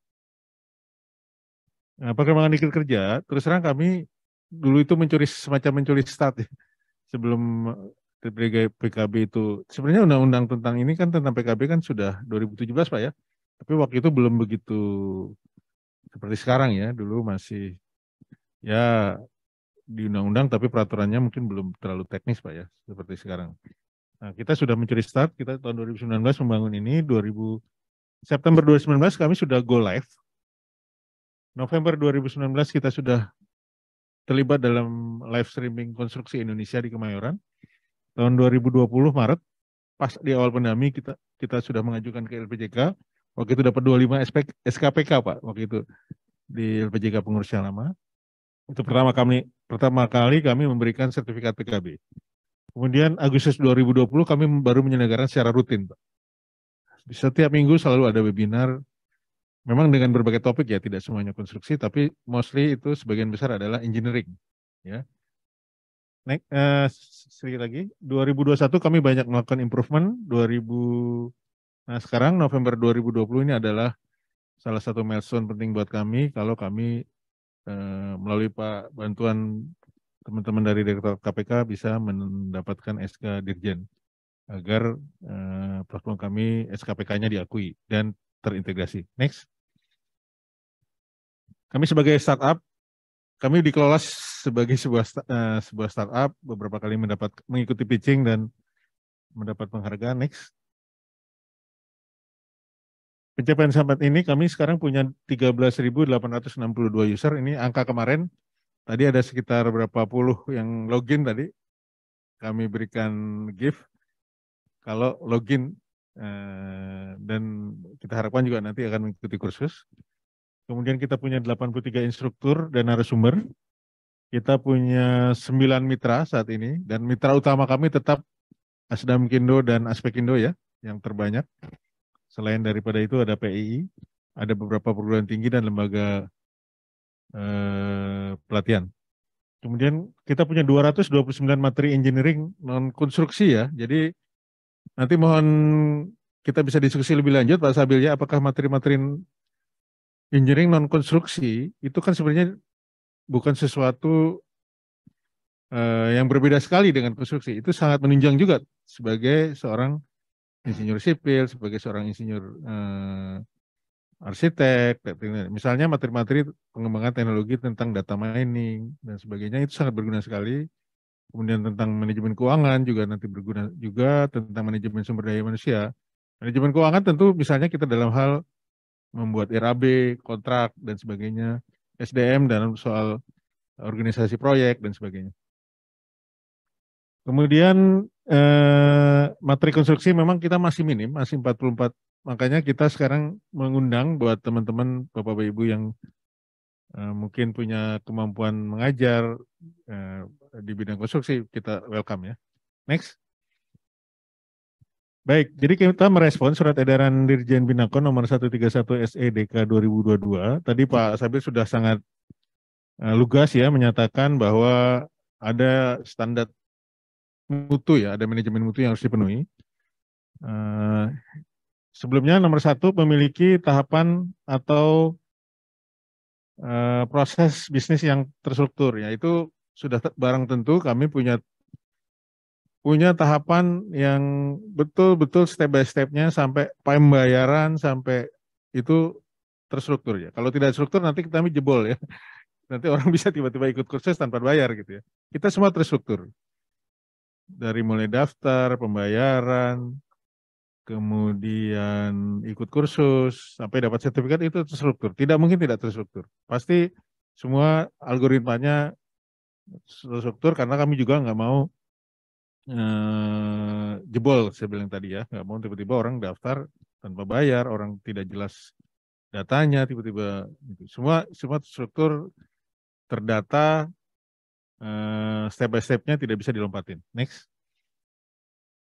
E: Nah, perkembangan ikut kerja, terus terang kami dulu itu mencuri semacam mencuri start ya. sebelum PKB itu sebenarnya undang-undang tentang ini kan tentang PKB kan sudah 2017 Pak ya. Tapi waktu itu belum begitu seperti sekarang ya. Dulu masih ya di undang-undang tapi peraturannya mungkin belum terlalu teknis Pak ya seperti sekarang. Nah, kita sudah mencuri start, kita tahun 2019 membangun ini, 2000 September 2019 kami sudah go live. November 2019 kita sudah terlibat dalam live streaming konstruksi Indonesia di Kemayoran. Tahun 2020 Maret, pas di awal pandemi kita kita sudah mengajukan ke LPJK. Waktu itu dapat 25 SP, SKPK Pak, waktu itu di LPJK pengurus yang lama. Itu pertama kami pertama kali kami memberikan sertifikat PKB. Kemudian Agustus 2020 kami baru menyelenggarakan secara rutin, Pak. Setiap minggu selalu ada webinar, memang dengan berbagai topik ya, tidak semuanya konstruksi, tapi mostly itu sebagian besar adalah engineering. Ya. Next, uh, sedikit lagi, 2021 kami banyak melakukan improvement. 2000, nah sekarang November 2020 ini adalah salah satu milestone penting buat kami kalau kami Eh, melalui Pak bantuan teman-teman dari Direktur KPK bisa mendapatkan SK Dirjen agar eh, platform kami SKPK-nya diakui dan terintegrasi. Next. Kami sebagai startup, kami dikelola sebagai sebuah uh, sebuah startup beberapa kali mendapat mengikuti pitching dan mendapat penghargaan. Next. Pencapaian sampai ini kami sekarang punya 13.862 user. Ini angka kemarin. Tadi ada sekitar berapa puluh yang login tadi. Kami berikan gift kalau login eh, dan kita harapkan juga nanti akan mengikuti kursus. Kemudian kita punya 83 instruktur dan narasumber. Kita punya 9 mitra saat ini dan mitra utama kami tetap Asdam Kindo dan Aspek Indo ya yang terbanyak. Selain daripada itu ada PII, ada beberapa perguruan tinggi dan lembaga eh, pelatihan. Kemudian kita punya 229 materi engineering non konstruksi ya. Jadi nanti mohon kita bisa diskusi lebih lanjut Pak Sabil ya, apakah materi-materi engineering non konstruksi itu kan sebenarnya bukan sesuatu uh, yang berbeda sekali dengan konstruksi. Itu sangat menunjang juga sebagai seorang insinyur sipil, sebagai seorang insinyur eh, arsitek, misalnya materi-materi pengembangan teknologi tentang data mining dan sebagainya itu sangat berguna sekali. Kemudian tentang manajemen keuangan juga nanti berguna juga tentang manajemen sumber daya manusia. Manajemen keuangan tentu misalnya kita dalam hal membuat RAB, kontrak dan sebagainya, SDM dalam soal organisasi proyek dan sebagainya. Kemudian eh, materi konstruksi memang kita masih minim, masih 44. Makanya kita sekarang mengundang buat teman-teman Bapak Ibu yang eh, mungkin punya kemampuan mengajar eh, di bidang konstruksi, kita welcome ya. Next. Baik, jadi kita merespon surat edaran Dirjen Binakon nomor 131 SEDK 2022. Tadi Pak Sabir sudah sangat uh, lugas ya menyatakan bahwa ada standar mutu ya, ada manajemen mutu yang harus dipenuhi. Uh, sebelumnya nomor satu memiliki tahapan atau uh, proses bisnis yang terstruktur, yaitu sudah barang tentu kami punya punya tahapan yang betul-betul step by stepnya sampai pembayaran sampai itu terstruktur ya. Kalau tidak struktur nanti kami jebol ya. Nanti orang bisa tiba-tiba ikut kursus tanpa bayar gitu ya. Kita semua terstruktur dari mulai daftar, pembayaran, kemudian ikut kursus, sampai dapat sertifikat itu terstruktur. Tidak mungkin tidak terstruktur. Pasti semua algoritmanya terstruktur karena kami juga nggak mau eh, jebol, saya bilang tadi ya. Nggak mau tiba-tiba orang daftar tanpa bayar, orang tidak jelas datanya, tiba-tiba gitu. semua semua struktur terdata eh, step by stepnya tidak bisa dilompatin. Next.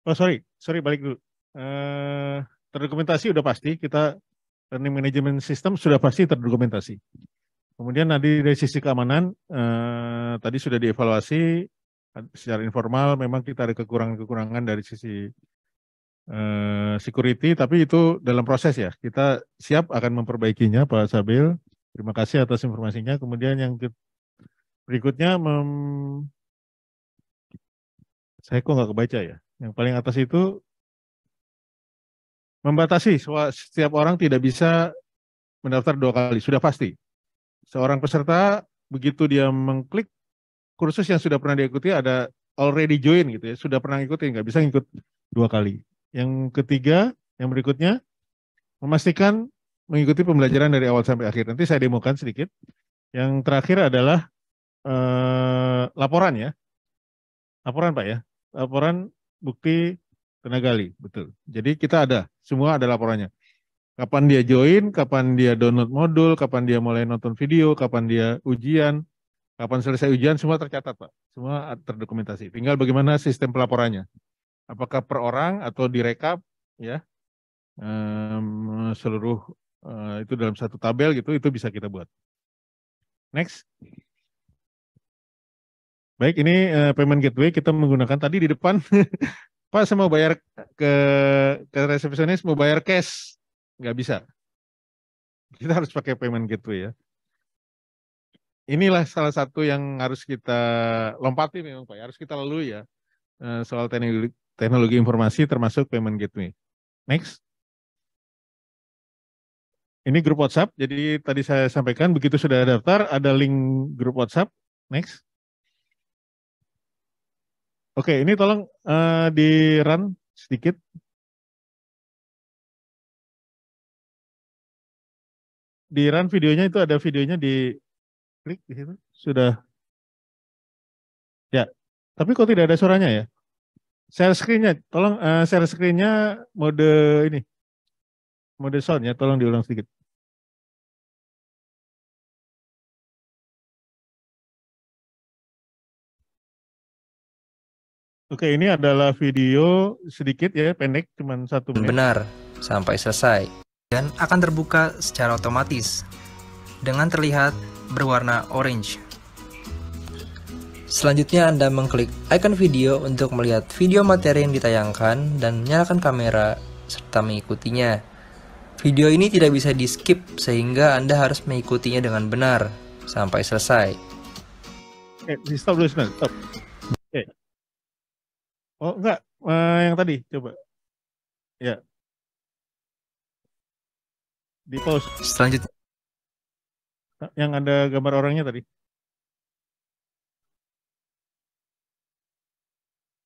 E: Oh sorry, sorry balik dulu. Eh, terdokumentasi udah pasti kita learning management system sudah pasti terdokumentasi. Kemudian nanti dari sisi keamanan eh, tadi sudah dievaluasi secara informal memang kita ada kekurangan-kekurangan dari sisi eh, security tapi itu dalam proses ya. Kita siap akan memperbaikinya Pak Sabil. Terima kasih atas informasinya. Kemudian yang berikutnya mem- saya kok nggak kebaca ya. Yang paling atas itu membatasi setiap orang tidak bisa mendaftar dua kali, sudah pasti. Seorang peserta begitu dia mengklik kursus yang sudah pernah diikuti ada already join gitu ya, sudah pernah ikuti, nggak bisa ngikut dua kali. Yang ketiga, yang berikutnya memastikan mengikuti pembelajaran dari awal sampai akhir. Nanti saya demokan sedikit. Yang terakhir adalah eh, laporan ya, laporan Pak ya, laporan bukti tenaga ahli, betul. Jadi kita ada, semua ada laporannya. Kapan dia join, kapan dia download modul, kapan dia mulai nonton video, kapan dia ujian, kapan selesai ujian, semua tercatat Pak. Semua terdokumentasi. Tinggal bagaimana sistem pelaporannya. Apakah per orang atau direkap ya, Em, seluruh eh, itu dalam satu tabel gitu, itu bisa kita buat. Next. Baik, ini eh, payment gateway kita menggunakan tadi di depan. Pak, saya mau bayar ke ke resepsionis mau bayar cash, nggak bisa. Kita harus pakai payment gateway ya. Inilah salah satu yang harus kita lompati memang Pak, harus kita lalui ya eh, soal teknologi, teknologi informasi termasuk payment gateway. Next. Ini grup WhatsApp, jadi tadi saya sampaikan begitu sudah daftar ada link grup WhatsApp. Next. Oke, ini tolong eh, di run sedikit. Di run videonya itu ada videonya di klik di situ. Sudah. Ya, tapi kok tidak ada suaranya ya? Share screen-nya, tolong eh, share screen-nya mode ini. Mode sound ya, tolong diulang sedikit. Oke, ini adalah video sedikit ya, pendek, cuman satu menit.
F: benar sampai selesai dan akan terbuka secara otomatis dengan terlihat berwarna orange. Selanjutnya Anda mengklik icon video untuk melihat video materi yang ditayangkan dan nyalakan kamera serta mengikutinya. Video ini tidak bisa di skip sehingga Anda harus mengikutinya dengan benar sampai selesai.
E: Eh, di stop dulu sebentar, stop. Oke. Oh, enggak, Eh, yang tadi, coba. Ya. Di pause,
F: Selanjutnya
E: yang ada gambar orangnya tadi.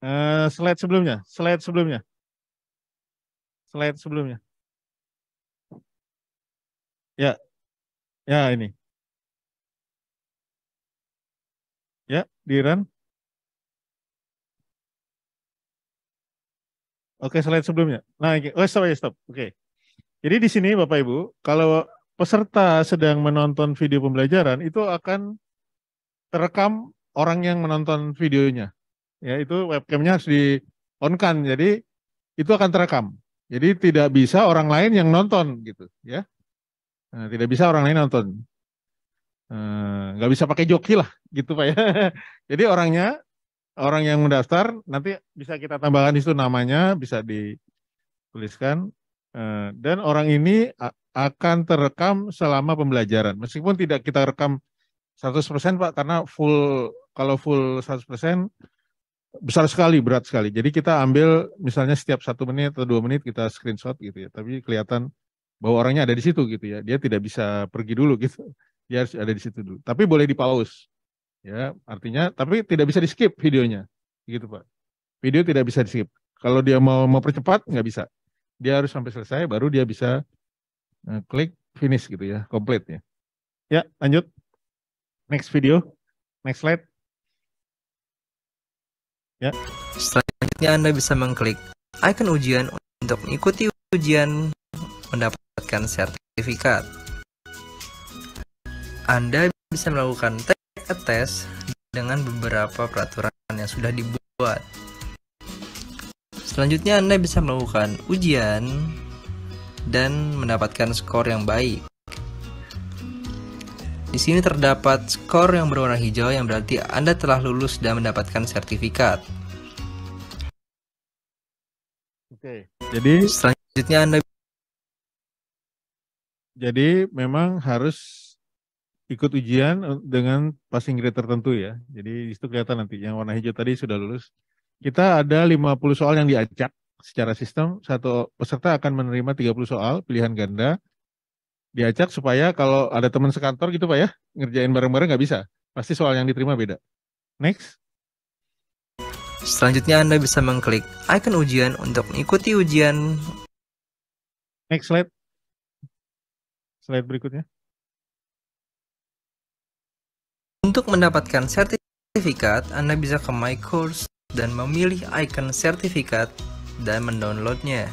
E: Eh, slide sebelumnya, slide sebelumnya. Slide sebelumnya. Ya, ya ini. Ya, di run. Oke, slide sebelumnya. Nah, oh stop stop. Oke. Jadi di sini Bapak Ibu, kalau peserta sedang menonton video pembelajaran itu akan terekam orang yang menonton videonya. Ya, itu webcamnya harus di on kan. Jadi itu akan terekam. Jadi tidak bisa orang lain yang nonton gitu, ya. Nah, tidak bisa orang lain nonton. Eh, nggak bisa pakai joki lah, gitu Pak ya. Jadi orangnya orang yang mendaftar nanti bisa kita tambahkan di situ namanya bisa dituliskan Eh, dan orang ini akan terekam selama pembelajaran. Meskipun tidak kita rekam 100% Pak karena full kalau full 100% besar sekali berat sekali. Jadi kita ambil misalnya setiap satu menit atau dua menit kita screenshot gitu ya. Tapi kelihatan bahwa orangnya ada di situ gitu ya. Dia tidak bisa pergi dulu gitu. Dia harus ada di situ dulu. Tapi boleh di pause ya. Artinya tapi tidak bisa di skip videonya. Gitu Pak. Video tidak bisa di skip kalau dia mau mau percepat nggak bisa. Dia harus sampai selesai baru dia bisa klik finish gitu ya, complete ya. Ya, lanjut. Next video. Next slide.
F: Selanjutnya Anda bisa mengklik icon ujian untuk mengikuti ujian mendapatkan sertifikat. Anda bisa melakukan take a test dengan beberapa peraturan yang sudah dibuat. Selanjutnya Anda bisa melakukan ujian dan mendapatkan skor yang baik. Di sini terdapat skor yang berwarna hijau yang berarti Anda telah lulus dan mendapatkan sertifikat.
E: Oke. Jadi
F: Selanjutnya Anda
E: jadi memang harus ikut ujian dengan passing grade tertentu ya. Jadi di situ kelihatan nanti yang warna hijau tadi sudah lulus. Kita ada 50 soal yang diacak secara sistem. Satu peserta akan menerima 30 soal pilihan ganda. Diacak supaya kalau ada teman sekantor gitu Pak ya, ngerjain bareng-bareng nggak bisa. Pasti soal yang diterima beda. Next.
F: Selanjutnya Anda bisa mengklik icon ujian untuk mengikuti ujian
E: Next slide. Slide berikutnya.
F: Untuk mendapatkan sertifikat, Anda bisa ke My Course dan memilih icon sertifikat dan mendownloadnya.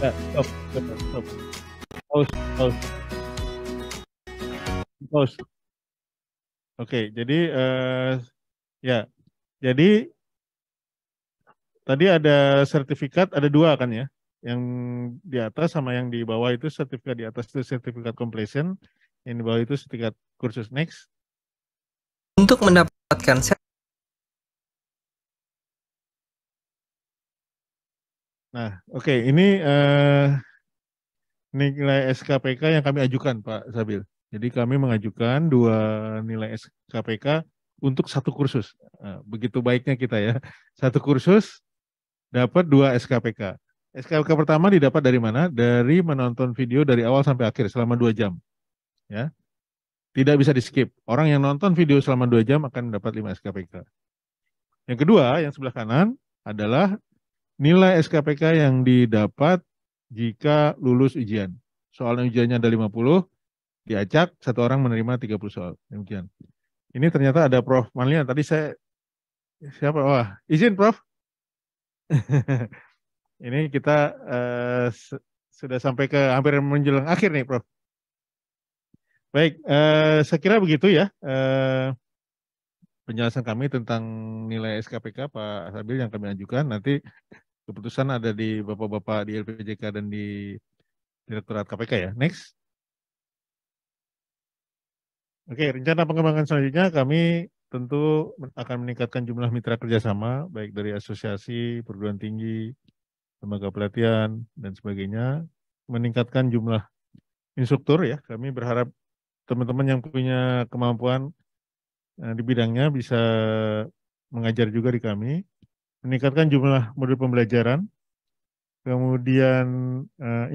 E: Ya. Oke, jadi eh, ya, jadi tadi ada sertifikat, ada dua kan ya, yang di atas sama yang di bawah itu sertifikat di atas itu sertifikat completion, yang di bawah itu sertifikat kursus next.
F: Untuk mendapatkan sertifikat,
E: Nah, oke, ini eh, nilai SKPK yang kami ajukan Pak Sabil. Jadi kami mengajukan dua nilai SKPK untuk satu kursus. Nah, begitu baiknya kita ya. Satu kursus dapat dua SKPK. SKPK pertama didapat dari mana? Dari menonton video dari awal sampai akhir selama dua jam. Ya, tidak bisa di skip. Orang yang nonton video selama dua jam akan dapat 5 SKPK. Yang kedua, yang sebelah kanan adalah nilai SKPK yang didapat jika lulus ujian. Soal ujiannya ada 50, diacak, satu orang menerima 30 soal. Demikian. Ini ternyata ada Prof. Manlian. Tadi saya, siapa? Wah, izin Prof. Ini kita eh, sudah sampai ke hampir menjelang akhir nih Prof. Baik, eh, saya kira begitu ya. Eh, penjelasan kami tentang nilai SKPK Pak Sabil yang kami ajukan. Nanti keputusan ada di Bapak-Bapak di LPJK dan di Direktorat KPK ya. Next. Oke, rencana pengembangan selanjutnya kami tentu akan meningkatkan jumlah mitra kerjasama, baik dari asosiasi, perguruan tinggi, lembaga pelatihan, dan sebagainya. Meningkatkan jumlah instruktur ya. Kami berharap teman-teman yang punya kemampuan eh, di bidangnya bisa mengajar juga di kami meningkatkan jumlah modul pembelajaran, kemudian uh,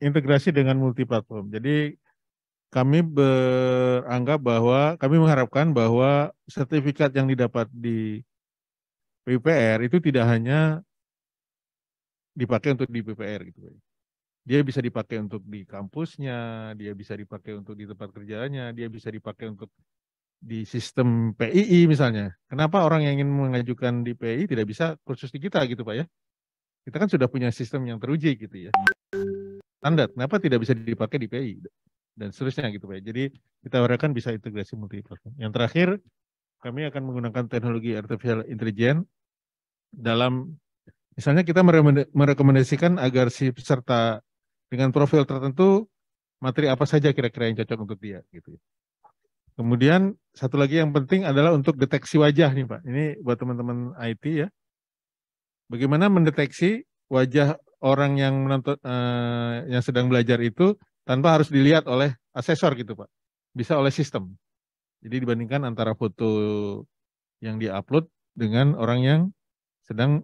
E: integrasi dengan multi platform. Jadi kami beranggap bahwa kami mengharapkan bahwa sertifikat yang didapat di PUPR itu tidak hanya dipakai untuk di PPR gitu. Dia bisa dipakai untuk di kampusnya, dia bisa dipakai untuk di tempat kerjanya, dia bisa dipakai untuk di sistem PII misalnya. Kenapa orang yang ingin mengajukan di PII tidak bisa kursus di kita gitu Pak ya? Kita kan sudah punya sistem yang teruji gitu ya. Standar, kenapa tidak bisa dipakai di PII? Dan seterusnya gitu Pak. Jadi kita harapkan bisa integrasi multi platform. Yang terakhir, kami akan menggunakan teknologi artificial intelligence dalam misalnya kita merekomendasikan agar si peserta dengan profil tertentu materi apa saja kira-kira yang cocok untuk dia gitu ya. Kemudian satu lagi yang penting adalah untuk deteksi wajah nih Pak. Ini buat teman-teman IT ya. Bagaimana mendeteksi wajah orang yang menonton eh, yang sedang belajar itu tanpa harus dilihat oleh asesor gitu Pak. Bisa oleh sistem. Jadi dibandingkan antara foto yang diupload dengan orang yang sedang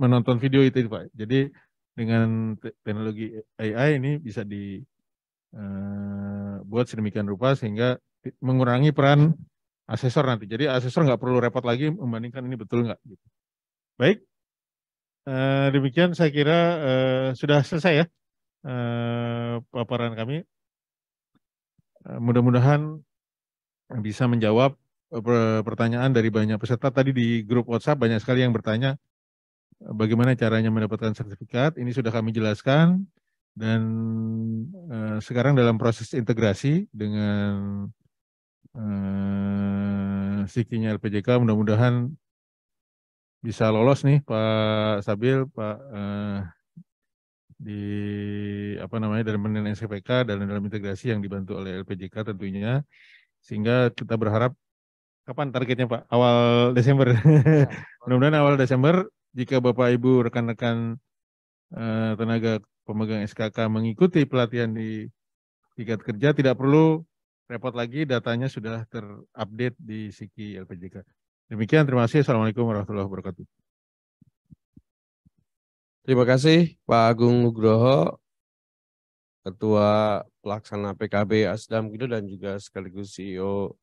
E: menonton video itu Pak. Jadi dengan teknologi AI ini bisa dibuat eh, sedemikian rupa sehingga mengurangi peran asesor nanti. Jadi asesor nggak perlu repot lagi membandingkan ini betul nggak. Gitu. Baik, eh, demikian saya kira eh, sudah selesai ya paparan kami. Mudah-mudahan bisa menjawab pertanyaan dari banyak peserta. Tadi di grup WhatsApp banyak sekali yang bertanya bagaimana caranya mendapatkan sertifikat. Ini sudah kami jelaskan. dan uh, sekarang dalam proses integrasi dengan uh, sikinya LPJK mudah-mudahan bisa lolos nih Pak Sabil, Pak uh, di apa namanya dalam penilaian SKPK dan dalam integrasi yang dibantu oleh LPJK tentunya sehingga kita berharap kapan targetnya Pak awal Desember ya, mudah-mudahan awal Desember jika Bapak Ibu rekan-rekan uh, tenaga pemegang SKK mengikuti pelatihan di tingkat kerja tidak perlu repot lagi datanya sudah terupdate di Siki LPJK. Demikian terima kasih. Assalamualaikum warahmatullahi wabarakatuh.
A: Terima kasih Pak Agung Nugroho, Ketua Pelaksana PKB Asdam Kido dan juga sekaligus CEO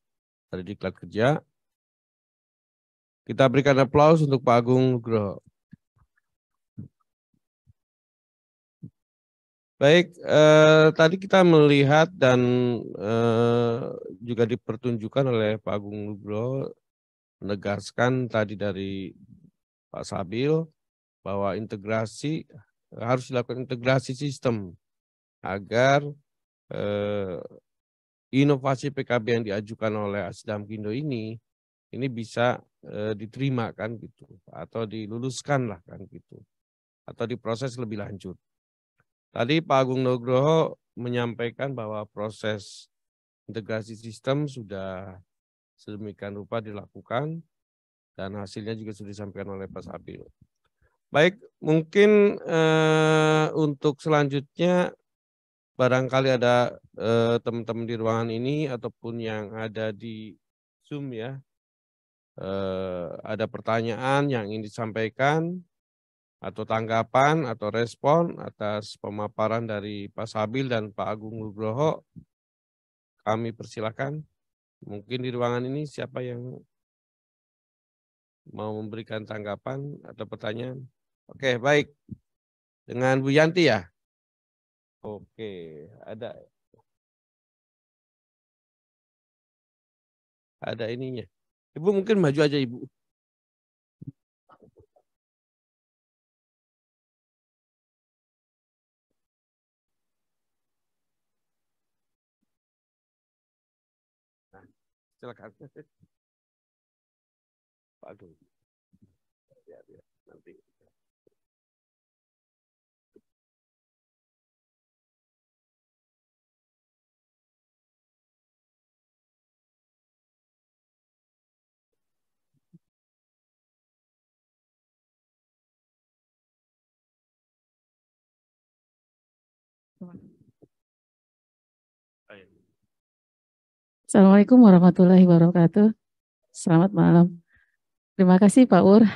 A: dari Diklat Kerja. Kita berikan aplaus untuk Pak Agung Nugroho. Baik, eh, tadi kita melihat dan eh, juga dipertunjukkan oleh Pak Agung Nugroho menegaskan tadi dari Pak Sabil bahwa integrasi harus dilakukan integrasi sistem agar eh, inovasi PKB yang diajukan oleh Asdam Kindo ini ini bisa eh, diterima kan gitu atau diluluskan lah kan gitu atau diproses lebih lanjut. Tadi Pak Agung Nugroho menyampaikan bahwa proses integrasi sistem sudah sedemikian rupa dilakukan dan hasilnya juga sudah disampaikan oleh Pak Sabil. Baik, mungkin eh, untuk selanjutnya barangkali ada eh, teman-teman di ruangan ini ataupun yang ada di Zoom ya, eh, ada pertanyaan yang ingin disampaikan atau tanggapan atau respon atas pemaparan dari Pak Sabil dan Pak Agung Nugroho. Kami persilakan. Mungkin di ruangan ini siapa yang mau memberikan tanggapan atau pertanyaan? Oke, baik. Dengan Bu Yanti ya? Oke, ada ada ininya. Ibu mungkin maju aja Ibu. silakan. Pak Agung.
G: Assalamualaikum warahmatullahi wabarakatuh. Selamat malam. Terima kasih Pak Ur.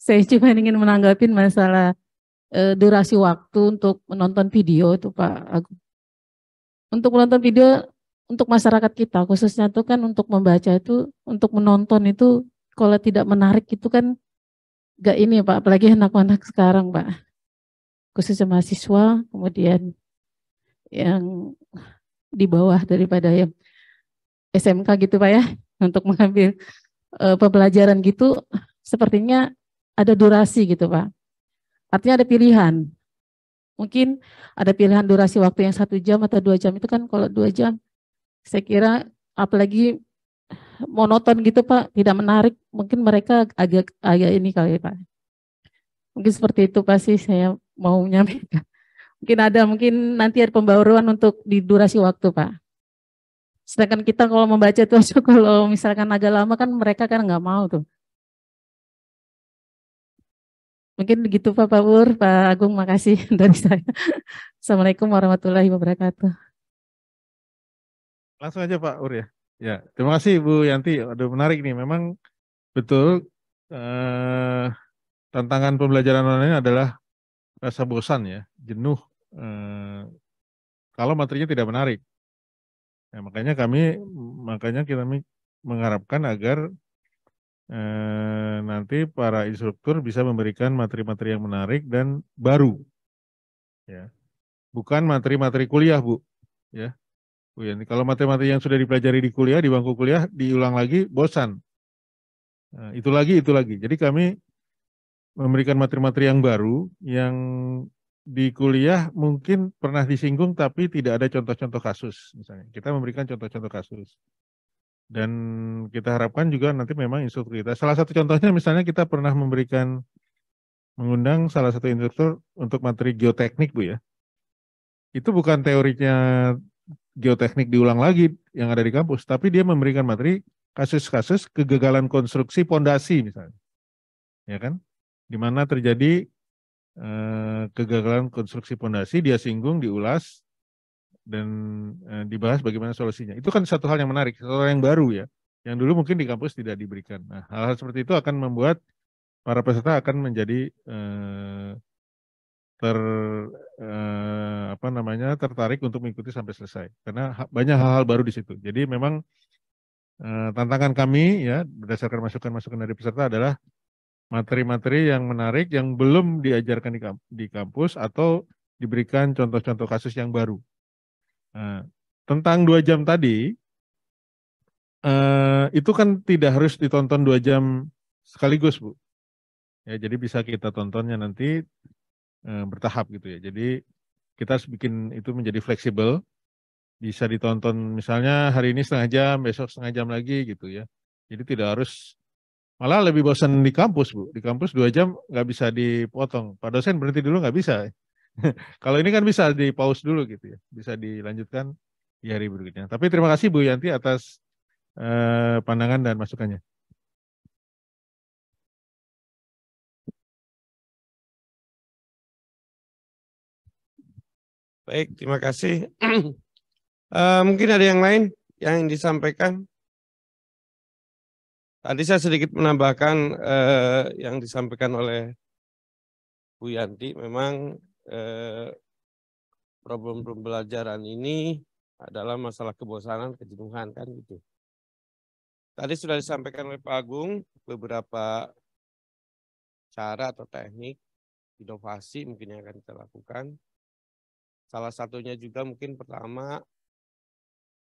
G: Saya cuma ingin menanggapi masalah e, durasi waktu untuk menonton video itu Pak Agung. Untuk menonton video untuk masyarakat kita khususnya itu kan untuk membaca itu untuk menonton itu kalau tidak menarik itu kan gak ini Pak apalagi anak-anak sekarang Pak khususnya mahasiswa kemudian yang di bawah daripada yang SMK gitu Pak ya untuk mengambil uh, pembelajaran gitu sepertinya ada durasi gitu Pak. Artinya ada pilihan. Mungkin ada pilihan durasi waktu yang satu jam atau dua jam itu kan kalau dua jam saya kira apalagi monoton gitu Pak, tidak menarik. Mungkin mereka agak agak ini kali Pak. Mungkin seperti itu Pak sih saya mau menyampaikan. Mungkin ada, mungkin nanti ada pembaruan untuk di durasi waktu Pak. Sedangkan kita kalau membaca itu kalau misalkan agak lama kan mereka kan nggak mau tuh. Mungkin begitu Pak Pur, Pak Agung, makasih dari saya. Assalamualaikum warahmatullahi wabarakatuh.
E: Langsung aja Pak Ur ya. Ya, terima kasih Bu Yanti. Aduh menarik nih. Memang betul eh, tantangan pembelajaran online adalah rasa bosan ya, jenuh. Eh, kalau materinya tidak menarik. Ya, makanya kami makanya kita mengharapkan agar eh, nanti para instruktur bisa memberikan materi-materi yang menarik dan baru. Ya. Bukan materi-materi kuliah, Bu. Ya. Bu ya, kalau materi-materi yang sudah dipelajari di kuliah, di bangku kuliah diulang lagi bosan. Nah, itu lagi, itu lagi. Jadi kami memberikan materi-materi yang baru yang di kuliah mungkin pernah disinggung tapi tidak ada contoh-contoh kasus misalnya. Kita memberikan contoh-contoh kasus. Dan kita harapkan juga nanti memang instruktur kita. Salah satu contohnya misalnya kita pernah memberikan mengundang salah satu instruktur untuk materi geoteknik Bu ya. Itu bukan teorinya geoteknik diulang lagi yang ada di kampus, tapi dia memberikan materi kasus-kasus kegagalan konstruksi pondasi misalnya. Ya kan? Di mana terjadi eh, kegagalan konstruksi pondasi, dia singgung, diulas dan eh, dibahas bagaimana solusinya. Itu kan satu hal yang menarik, satu hal yang baru ya. Yang dulu mungkin di kampus tidak diberikan. Nah, hal-hal seperti itu akan membuat para peserta akan menjadi eh, ter eh, apa namanya tertarik untuk mengikuti sampai selesai karena banyak hal-hal baru di situ. Jadi memang eh, tantangan kami ya berdasarkan masukan-masukan dari peserta adalah materi-materi yang menarik yang belum diajarkan di, kampus atau diberikan contoh-contoh kasus yang baru. Nah, tentang dua jam tadi eh, itu kan tidak harus ditonton dua jam sekaligus bu. Ya, jadi bisa kita tontonnya nanti Eh, bertahap gitu ya. Jadi kita harus bikin itu menjadi fleksibel, bisa ditonton misalnya hari ini setengah jam, besok setengah jam lagi gitu ya. Jadi tidak harus malah lebih bosan di kampus bu. Di kampus dua jam nggak bisa dipotong. Pak dosen berhenti dulu nggak bisa. Kalau ini kan bisa di pause dulu gitu ya, bisa dilanjutkan di hari berikutnya. Tapi terima kasih Bu Yanti atas eh, pandangan dan masukannya.
A: Baik, terima kasih. uh, mungkin ada yang lain yang disampaikan. Tadi saya sedikit menambahkan uh, yang disampaikan oleh Bu Yanti. Memang uh, problem pembelajaran ini adalah masalah kebosanan, kejenuhan kan gitu. Tadi sudah disampaikan oleh Pak Agung beberapa cara atau teknik inovasi mungkin yang akan kita lakukan. Salah satunya juga mungkin pertama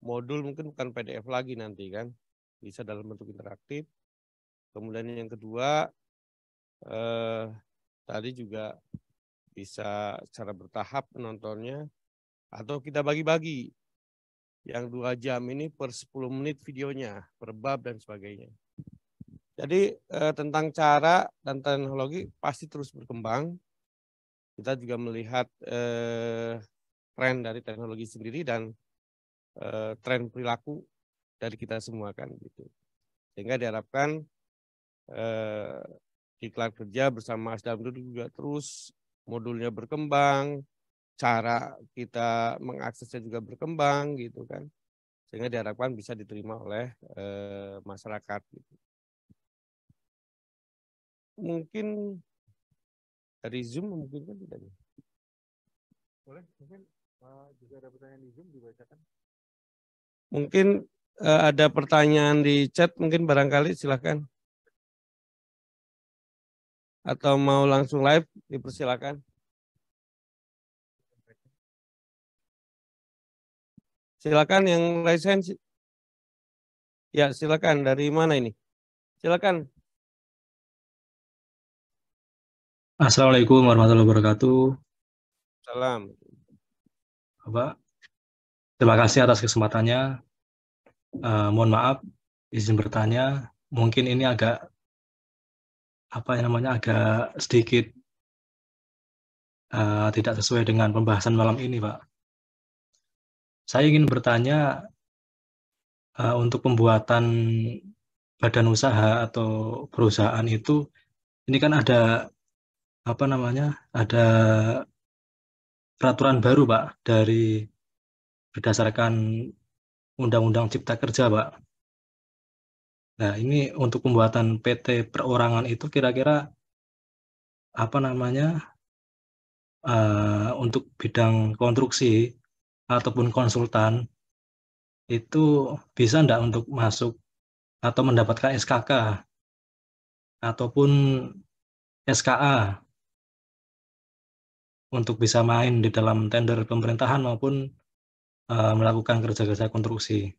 A: modul mungkin bukan PDF lagi nanti kan, bisa dalam bentuk interaktif. Kemudian yang kedua eh, tadi juga bisa secara bertahap penontonnya atau kita bagi-bagi yang dua jam ini per 10 menit videonya, per bab dan sebagainya. Jadi eh, tentang cara dan teknologi pasti terus berkembang. Kita juga melihat eh, tren dari teknologi sendiri dan uh, tren perilaku dari kita semua kan gitu. Sehingga diharapkan uh, iklan kerja bersama Asdam itu juga terus modulnya berkembang, cara kita mengaksesnya juga berkembang gitu kan. Sehingga diharapkan bisa diterima oleh uh, masyarakat gitu. Mungkin dari Zoom mungkin kan tidak. Boleh, mungkin juga ada pertanyaan di Zoom dibacakan. Mungkin uh, ada pertanyaan di chat, mungkin barangkali silakan. Atau mau langsung live, dipersilakan. Silakan yang license. Ya, silakan. Dari mana ini? Silakan.
H: Assalamualaikum warahmatullahi wabarakatuh.
A: Salam.
H: Bapak. Terima kasih atas kesempatannya. Uh, mohon maaf, izin bertanya. Mungkin ini agak apa yang namanya agak sedikit uh, tidak sesuai dengan pembahasan malam ini, Pak. Saya ingin bertanya uh, untuk pembuatan badan usaha atau perusahaan itu, ini kan ada apa namanya, ada peraturan baru Pak dari berdasarkan Undang-Undang Cipta Kerja Pak. Nah ini untuk pembuatan PT perorangan itu kira-kira apa namanya uh, untuk bidang konstruksi ataupun konsultan itu bisa enggak untuk masuk atau mendapatkan SKK ataupun SKA untuk bisa main di dalam tender pemerintahan maupun uh, melakukan kerja-kerja konstruksi.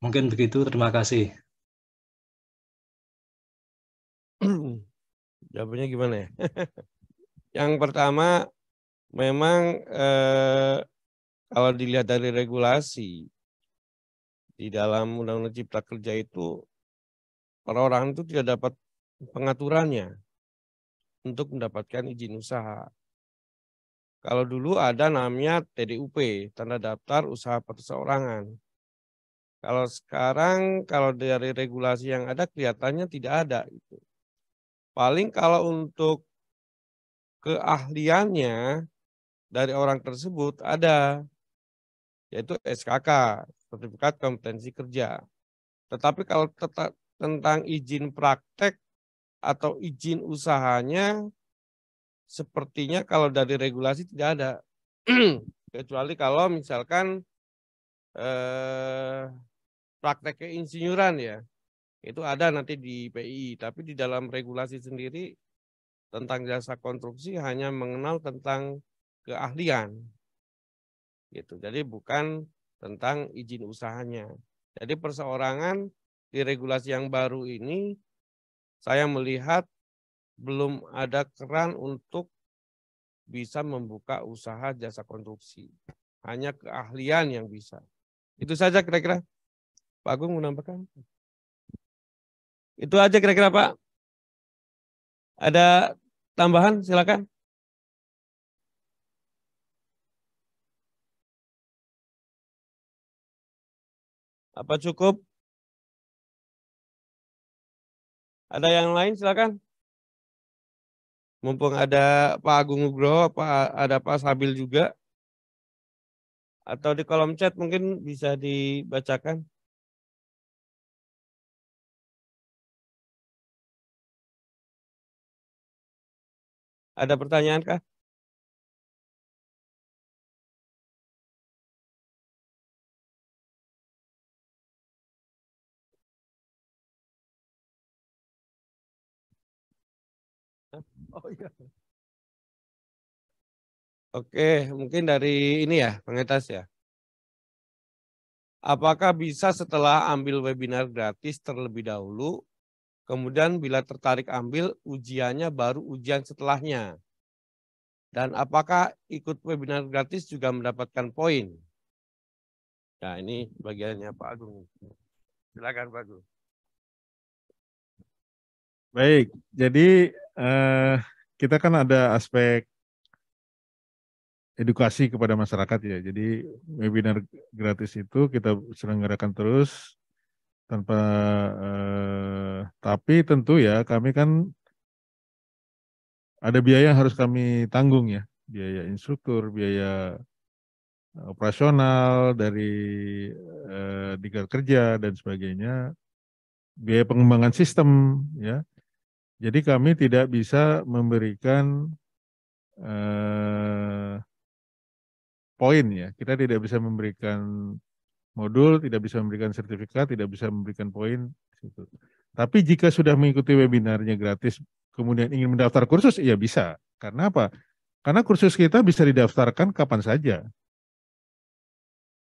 H: Mungkin begitu, terima kasih.
A: Jawabannya gimana ya? Yang pertama, memang eh, kalau dilihat dari regulasi di dalam Undang-Undang Cipta Kerja itu orang-orang itu tidak dapat pengaturannya untuk mendapatkan izin usaha. Kalau dulu ada namanya TDUP, Tanda Daftar Usaha Perseorangan. Kalau sekarang, kalau dari regulasi yang ada kelihatannya tidak ada. Gitu. Paling kalau untuk keahliannya dari orang tersebut ada, yaitu SKK, Sertifikat Kompetensi Kerja. Tetapi kalau tentang izin praktek atau izin usahanya sepertinya kalau dari regulasi tidak ada. Kecuali kalau misalkan eh, praktek keinsinyuran ya, itu ada nanti di PI. Tapi di dalam regulasi sendiri tentang jasa konstruksi hanya mengenal tentang keahlian. Gitu. Jadi bukan tentang izin usahanya. Jadi perseorangan di regulasi yang baru ini saya melihat belum ada keran untuk bisa membuka usaha jasa konstruksi. Hanya keahlian yang bisa. Itu saja kira-kira. Pak Agung menambahkan. Itu aja kira-kira Pak. Ada tambahan silakan. Apa cukup? Ada yang lain silakan. Mumpung ada Pak Agung Nugroho, Pak ada Pak Sabil juga. Atau di kolom chat mungkin bisa dibacakan. Ada pertanyaan kah? Oke, mungkin dari ini ya, pengetas ya. Apakah bisa setelah ambil webinar gratis terlebih dahulu, kemudian bila tertarik ambil ujiannya baru ujian setelahnya? Dan apakah ikut webinar gratis juga mendapatkan poin? Nah ini bagiannya Pak Agung. Silakan Pak Agung.
E: Baik, jadi eh, kita kan ada aspek edukasi kepada masyarakat ya. Jadi webinar gratis itu kita selenggarakan terus tanpa eh, tapi tentu ya kami kan ada biaya yang harus kami tanggung ya, biaya instruktur, biaya operasional dari eh, kerja dan sebagainya, biaya pengembangan sistem ya jadi kami tidak bisa memberikan eh, poin ya. Kita tidak bisa memberikan modul, tidak bisa memberikan sertifikat, tidak bisa memberikan poin. Tapi jika sudah mengikuti webinarnya gratis, kemudian ingin mendaftar kursus, ya bisa. Karena apa? Karena kursus kita bisa didaftarkan kapan saja.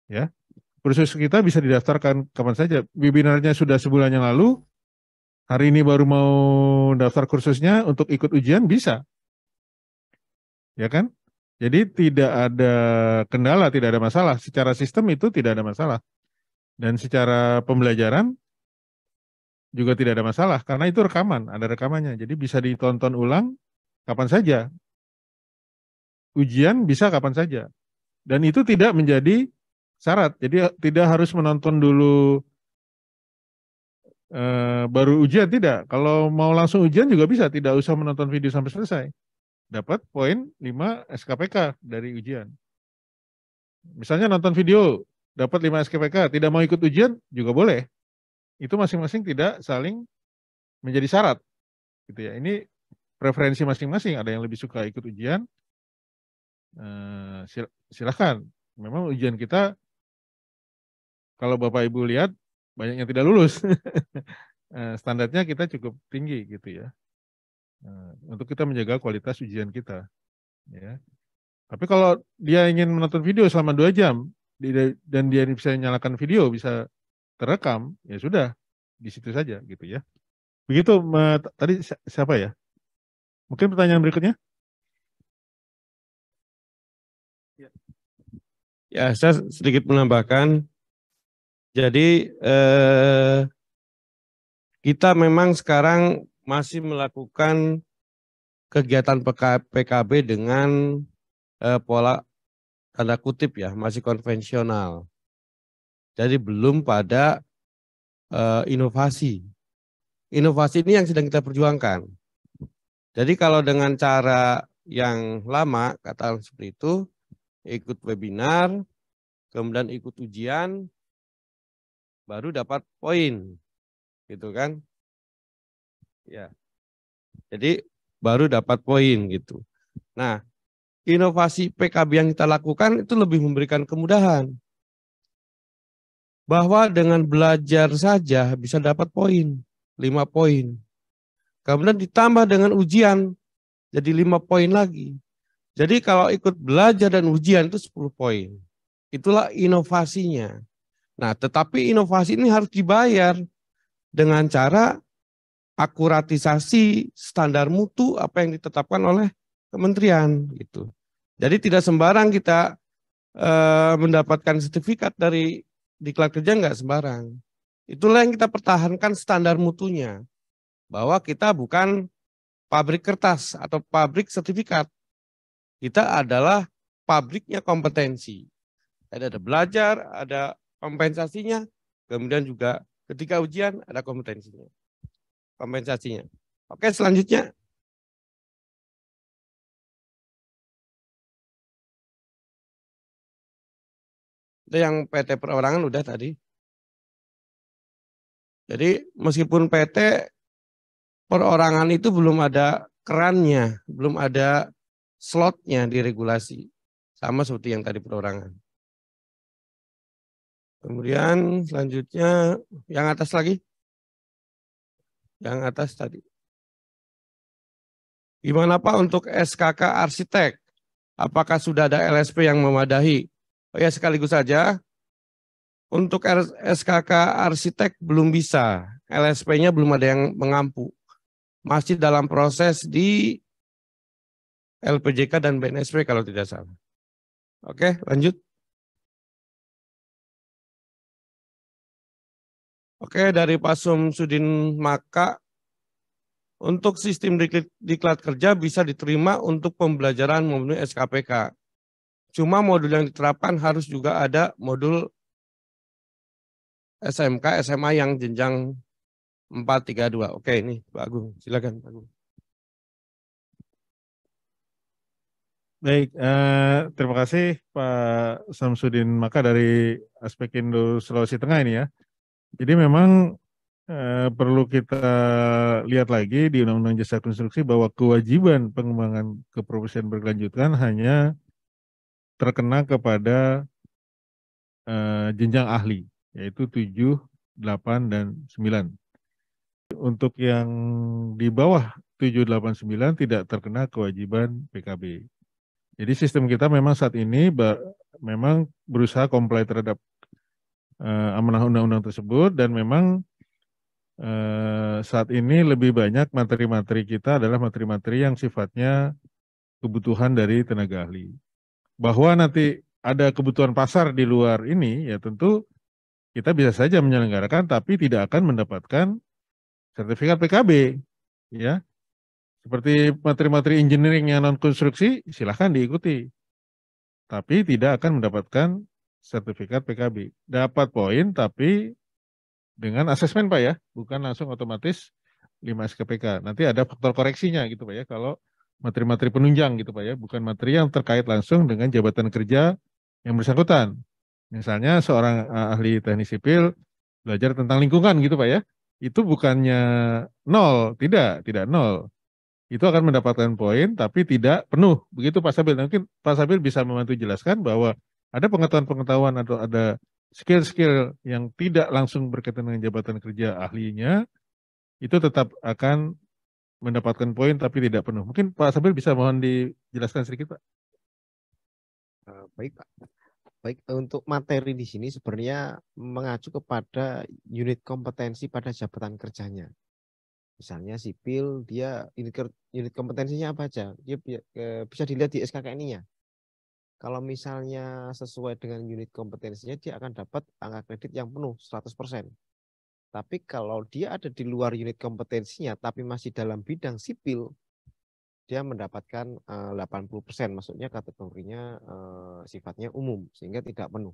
E: Ya, kursus kita bisa didaftarkan kapan saja. Webinarnya sudah sebulan yang lalu, hari ini baru mau daftar kursusnya untuk ikut ujian bisa. Ya kan? Jadi tidak ada kendala, tidak ada masalah. Secara sistem itu tidak ada masalah. Dan secara pembelajaran juga tidak ada masalah karena itu rekaman, ada rekamannya. Jadi bisa ditonton ulang kapan saja. Ujian bisa kapan saja. Dan itu tidak menjadi syarat. Jadi tidak harus menonton dulu eh, baru ujian tidak. Kalau mau langsung ujian juga bisa, tidak usah menonton video sampai selesai. Dapat poin 5 SKPK dari ujian. Misalnya nonton video, dapat 5 SKPK, tidak mau ikut ujian juga boleh. Itu masing-masing tidak saling menjadi syarat. Gitu ya. Ini preferensi masing-masing, ada yang lebih suka ikut ujian. Eh, silahkan. Memang ujian kita kalau Bapak Ibu lihat banyak yang tidak lulus. Eh, standarnya kita cukup tinggi gitu ya. Eh, untuk kita menjaga kualitas ujian kita. Ya. Tapi kalau dia ingin menonton video selama dua jam dan dia bisa nyalakan video, bisa terekam, ya sudah di situ saja gitu ya. Begitu tadi siapa ya? Mungkin pertanyaan berikutnya?
A: Ya, saya sedikit menambahkan. Jadi eh, kita memang sekarang masih melakukan kegiatan PKB dengan eh, pola tanda kutip ya, masih konvensional. Jadi belum pada uh, inovasi. Inovasi ini yang sedang kita perjuangkan. Jadi kalau dengan cara yang lama, kata seperti itu, ikut webinar, kemudian ikut ujian, baru dapat poin, gitu kan? Ya, jadi baru dapat poin gitu. Nah, inovasi PKB yang kita lakukan itu lebih memberikan kemudahan. Bahwa dengan belajar saja bisa dapat poin, 5 poin. Kemudian ditambah dengan ujian, jadi 5 poin lagi. Jadi kalau ikut belajar dan ujian itu 10 poin. Itulah inovasinya. Nah, tetapi inovasi ini harus dibayar dengan cara akuratisasi standar mutu apa yang ditetapkan oleh kementerian gitu. Jadi tidak sembarang kita e, mendapatkan sertifikat dari diklat kerja nggak sembarang. Itulah yang kita pertahankan standar mutunya. Bahwa kita bukan pabrik kertas atau pabrik sertifikat. Kita adalah pabriknya kompetensi. Ada, ada belajar, ada kompensasinya, kemudian juga ketika ujian ada kompetensinya. Kompensasinya. Oke, selanjutnya Itu yang PT perorangan udah tadi. Jadi meskipun PT perorangan itu belum ada kerannya, belum ada slotnya di regulasi. Sama seperti yang tadi perorangan. Kemudian selanjutnya yang atas lagi. Yang atas tadi. Gimana Pak untuk SKK arsitek? Apakah sudah ada LSP yang memadahi? Oh ya sekaligus saja, untuk SKK arsitek belum bisa, LSP-nya belum ada yang mengampu. Masih dalam proses di LPJK dan BNSP kalau tidak salah. Oke, lanjut. Oke, dari Pak Sudin Maka, untuk sistem diklat kerja bisa diterima untuk pembelajaran memenuhi SKPK. Cuma modul yang diterapkan harus juga ada modul SMK, SMA yang jenjang 432. Oke, ini Pak Agung, silakan Pak Agung.
E: Baik, eh, terima kasih Pak Samsudin Maka dari aspek Indo Sulawesi Tengah ini ya. Jadi memang eh, perlu kita lihat lagi di Undang-Undang Jasa Konstruksi bahwa kewajiban pengembangan keprofesian berkelanjutan hanya terkena kepada uh, jenjang ahli, yaitu 7, 8, dan 9. Untuk yang di bawah 7, 8, 9 tidak terkena kewajiban PKB. Jadi sistem kita memang saat ini memang berusaha comply terhadap uh, amanah undang-undang tersebut dan memang uh, saat ini lebih banyak materi-materi kita adalah materi-materi yang sifatnya kebutuhan dari tenaga ahli bahwa nanti ada kebutuhan pasar di luar ini, ya tentu kita bisa saja menyelenggarakan, tapi tidak akan mendapatkan sertifikat PKB, ya. Seperti materi-materi engineering yang non konstruksi, silahkan diikuti, tapi tidak akan mendapatkan sertifikat PKB. Dapat poin, tapi dengan asesmen Pak ya, bukan langsung otomatis 5 SKPK. Nanti ada faktor koreksinya gitu Pak ya, kalau materi-materi penunjang gitu Pak ya, bukan materi yang terkait langsung dengan jabatan kerja yang bersangkutan. Misalnya seorang eh, ahli teknik sipil belajar tentang lingkungan gitu Pak ya, itu bukannya nol, tidak, tidak nol. Itu akan mendapatkan poin tapi tidak penuh. Begitu Pak Sabil. Mungkin Pak Sabil bisa membantu jelaskan bahwa ada pengetahuan-pengetahuan atau ada skill-skill yang tidak langsung berkaitan dengan jabatan kerja ahlinya, itu tetap akan mendapatkan poin tapi tidak penuh. Mungkin Pak Sabil bisa mohon dijelaskan sedikit Pak.
D: Eh, baik Pak. Baik, untuk materi di sini sebenarnya mengacu kepada unit kompetensi pada jabatan kerjanya. Misalnya sipil, dia unit kompetensinya apa aja? Dia bisa dilihat di SKKNI-nya. Kalau misalnya sesuai dengan unit kompetensinya, dia akan dapat angka kredit yang penuh 100%. Tapi kalau dia ada di luar unit kompetensinya, tapi masih dalam bidang sipil, dia mendapatkan eh, 80%, maksudnya kategorinya eh, sifatnya umum, sehingga tidak penuh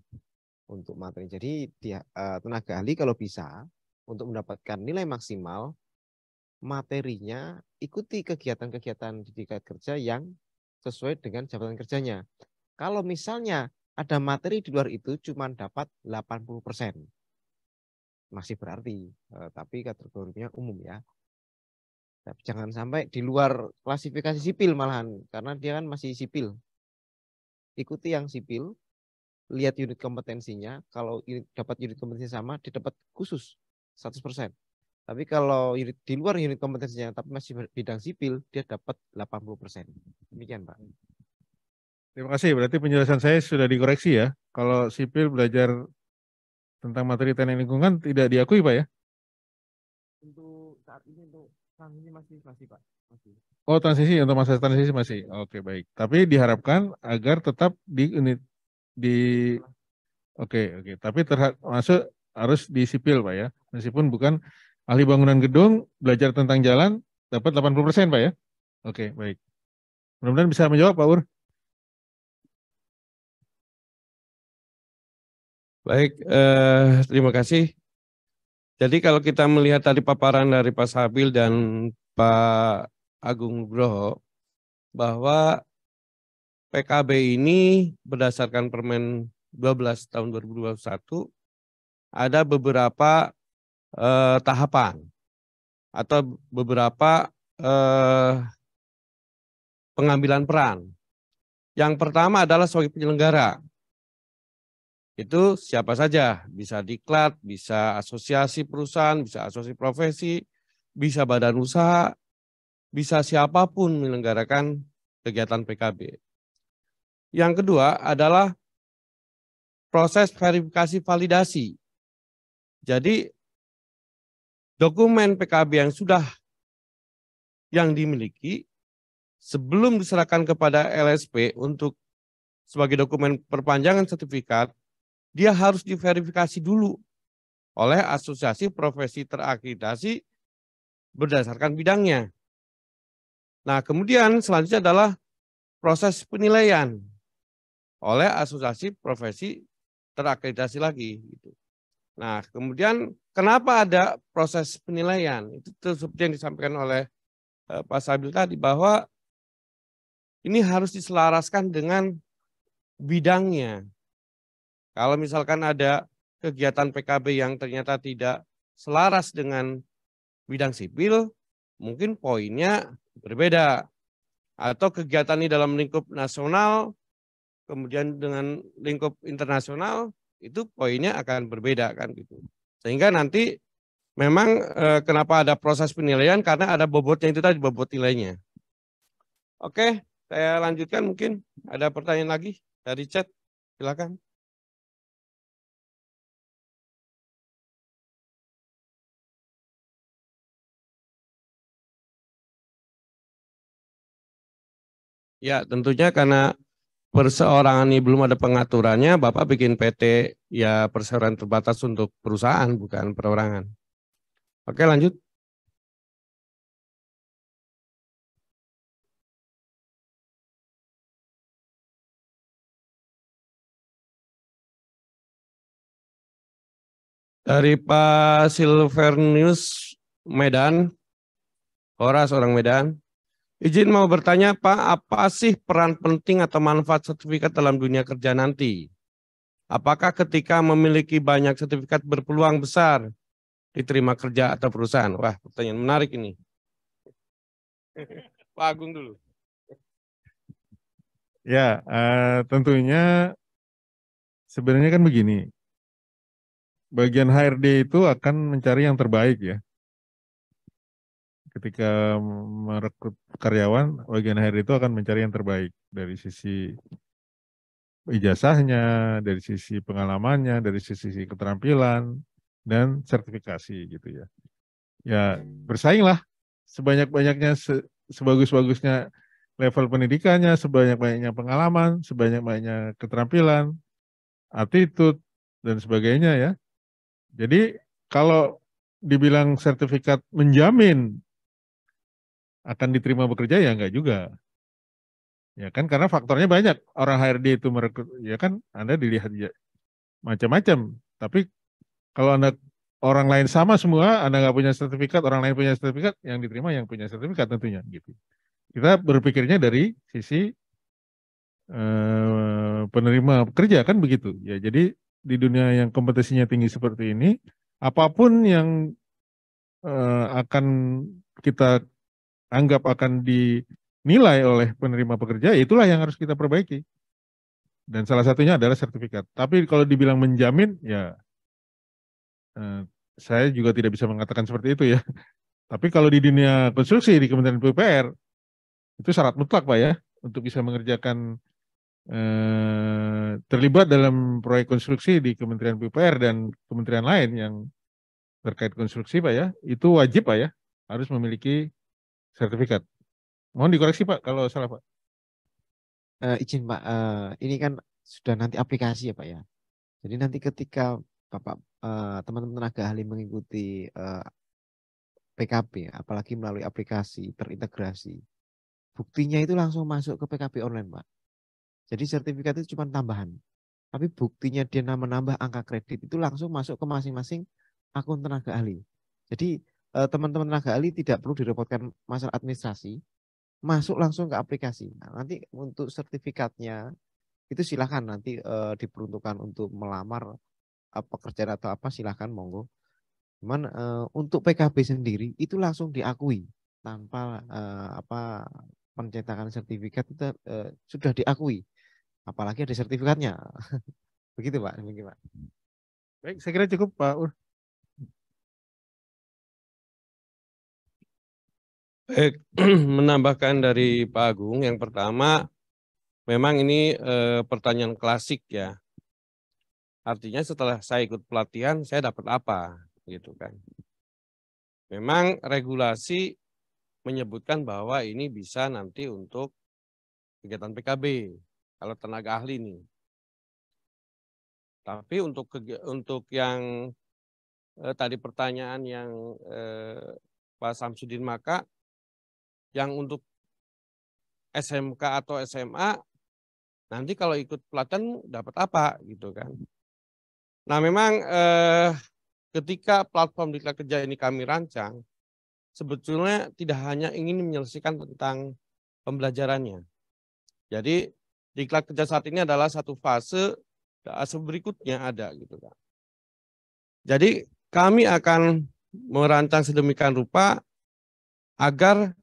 D: untuk materi. Jadi dia, eh, tenaga ahli kalau bisa, untuk mendapatkan nilai maksimal, materinya ikuti kegiatan-kegiatan didikat kerja yang sesuai dengan jabatan kerjanya. Kalau misalnya ada materi di luar itu cuma dapat 80%. Masih berarti, eh, tapi kategorinya umum ya. Tapi jangan sampai di luar klasifikasi sipil malahan, karena dia kan masih sipil. Ikuti yang sipil, lihat unit kompetensinya, kalau dapat unit kompetensi sama, dia dapat khusus 100%. Tapi kalau di luar unit kompetensinya, tapi masih bidang sipil, dia dapat 80%. Demikian Pak.
E: Terima kasih. Berarti penjelasan saya sudah dikoreksi ya. Kalau sipil belajar tentang materi teknik lingkungan tidak diakui Pak ya?
D: Untuk saat ini untuk transisi masih masih Pak. Masih.
E: Oh transisi untuk masa transisi masih. Oke baik. Tapi diharapkan agar tetap di unit di Oke oke. Tapi termasuk harus di sipil Pak ya. Meskipun bukan ahli bangunan gedung belajar tentang jalan dapat 80% Pak ya. Oke baik. Mudah-mudahan bisa menjawab Pak Ur.
A: Baik, eh, terima kasih. Jadi kalau kita melihat tadi paparan dari Pak Sabil dan Pak Agung Nugroho, bahwa PKB ini berdasarkan Permen 12 tahun 2021 ada beberapa eh, tahapan atau beberapa eh, pengambilan peran. Yang pertama adalah sebagai penyelenggara itu siapa saja, bisa diklat, bisa asosiasi perusahaan, bisa asosiasi profesi, bisa badan usaha, bisa siapa pun menyelenggarakan kegiatan PKB. Yang kedua adalah proses verifikasi validasi. Jadi dokumen PKB yang sudah yang dimiliki sebelum diserahkan kepada LSP untuk sebagai dokumen perpanjangan sertifikat dia harus diverifikasi dulu oleh asosiasi profesi terakreditasi berdasarkan bidangnya. Nah, kemudian selanjutnya adalah proses penilaian oleh asosiasi profesi terakreditasi lagi. Gitu. Nah, kemudian kenapa ada proses penilaian? Itu, seperti yang disampaikan oleh eh, Pak Sabil tadi bahwa ini harus diselaraskan dengan bidangnya. Kalau misalkan ada kegiatan PKB yang ternyata tidak selaras dengan bidang sipil, mungkin poinnya berbeda. Atau kegiatan ini dalam lingkup nasional, kemudian dengan lingkup internasional, itu poinnya akan berbeda kan gitu. Sehingga nanti memang eh, kenapa ada proses penilaian karena ada bobotnya itu tadi bobot nilainya. Oke, saya lanjutkan mungkin ada pertanyaan lagi dari chat. Silakan. Ya, tentunya karena perseorangan ini belum ada pengaturannya, Bapak bikin PT ya perseorangan terbatas untuk perusahaan, bukan perorangan. Oke, lanjut. Dari Pak Silvernius Medan, Horas orang Medan. Izin mau bertanya Pak, apa sih peran penting atau manfaat sertifikat dalam dunia kerja nanti? Apakah ketika memiliki banyak sertifikat berpeluang besar diterima kerja atau perusahaan? Wah, pertanyaan menarik ini. Pak Agung dulu.
E: Ya, uh, tentunya sebenarnya kan begini. Bagian HRD itu akan mencari yang terbaik ya ketika merekrut karyawan, bagian HRD itu akan mencari yang terbaik dari sisi ijazahnya, dari sisi pengalamannya, dari sisi keterampilan dan sertifikasi gitu ya. Ya bersainglah sebanyak-banyaknya se sebagus-bagusnya level pendidikannya, sebanyak-banyaknya pengalaman, sebanyak-banyaknya keterampilan, attitude, dan sebagainya ya. Jadi kalau dibilang sertifikat menjamin akan diterima bekerja ya enggak juga. Ya kan karena faktornya banyak. Orang HRD itu merekrut ya kan Anda dilihat ya, macam-macam. Tapi kalau Anda orang lain sama semua, Anda nggak punya sertifikat, orang lain punya sertifikat, yang diterima yang punya sertifikat tentunya gitu. Kita berpikirnya dari sisi eh, penerima pekerja kan begitu. Ya jadi di dunia yang kompetisinya tinggi seperti ini, apa pun yang eh, akan kita anggap akan dinilai oleh penerima pekerja, ya itulah yang harus kita perbaiki. Dan salah satunya adalah sertifikat. Tapi kalau dibilang menjamin, ya eh, saya juga tidak bisa mengatakan seperti itu ya. Tapi kalau di dunia konstruksi di Kementerian PUPR itu syarat mutlak Pak ya untuk bisa mengerjakan eh, terlibat dalam proyek konstruksi di Kementerian PUPR dan kementerian lain yang terkait konstruksi Pak ya, itu wajib Pak ya harus memiliki sertifikat. Mohon dikoreksi Pak kalau salah Pak.
D: Uh, izin Pak, uh, ini kan sudah nanti aplikasi ya Pak ya. Jadi nanti ketika Bapak Eh, teman-teman uh, tenaga ahli mengikuti uh, PKP, apalagi melalui aplikasi terintegrasi, buktinya itu langsung masuk ke PKP online, Pak. Jadi sertifikat itu cuma tambahan. Tapi buktinya dia menambah angka kredit itu langsung masuk ke masing-masing akun tenaga ahli. Jadi teman-teman tenaga ahli tidak perlu direpotkan masalah administrasi, masuk langsung ke aplikasi. Nah, nanti untuk sertifikatnya itu silahkan nanti uh, diperuntukkan untuk melamar pekerjaan atau apa silahkan monggo. Cuman uh, untuk PKB sendiri itu langsung diakui tanpa uh, apa pencetakan sertifikat itu sudah diakui. Apalagi ada sertifikatnya. Begitu Pak, Begitu, Pak.
E: Baik, saya kira cukup Pak Ur.
A: Baik, menambahkan dari Pak Agung, yang pertama memang ini eh, pertanyaan klasik ya. Artinya setelah saya ikut pelatihan, saya dapat apa? Gitu kan. Memang regulasi menyebutkan bahwa ini bisa nanti untuk kegiatan PKB, kalau tenaga ahli nih. Tapi untuk untuk yang eh, tadi pertanyaan yang eh, Pak Samsudin maka yang untuk SMK atau SMA nanti kalau ikut pelatihan dapat apa gitu kan. Nah memang eh, ketika platform Diklat Kerja ini kami rancang, sebetulnya tidak hanya ingin menyelesaikan tentang pembelajarannya. Jadi Diklat Kerja saat ini adalah satu fase, fase berikutnya ada gitu kan. Jadi kami akan merancang sedemikian rupa agar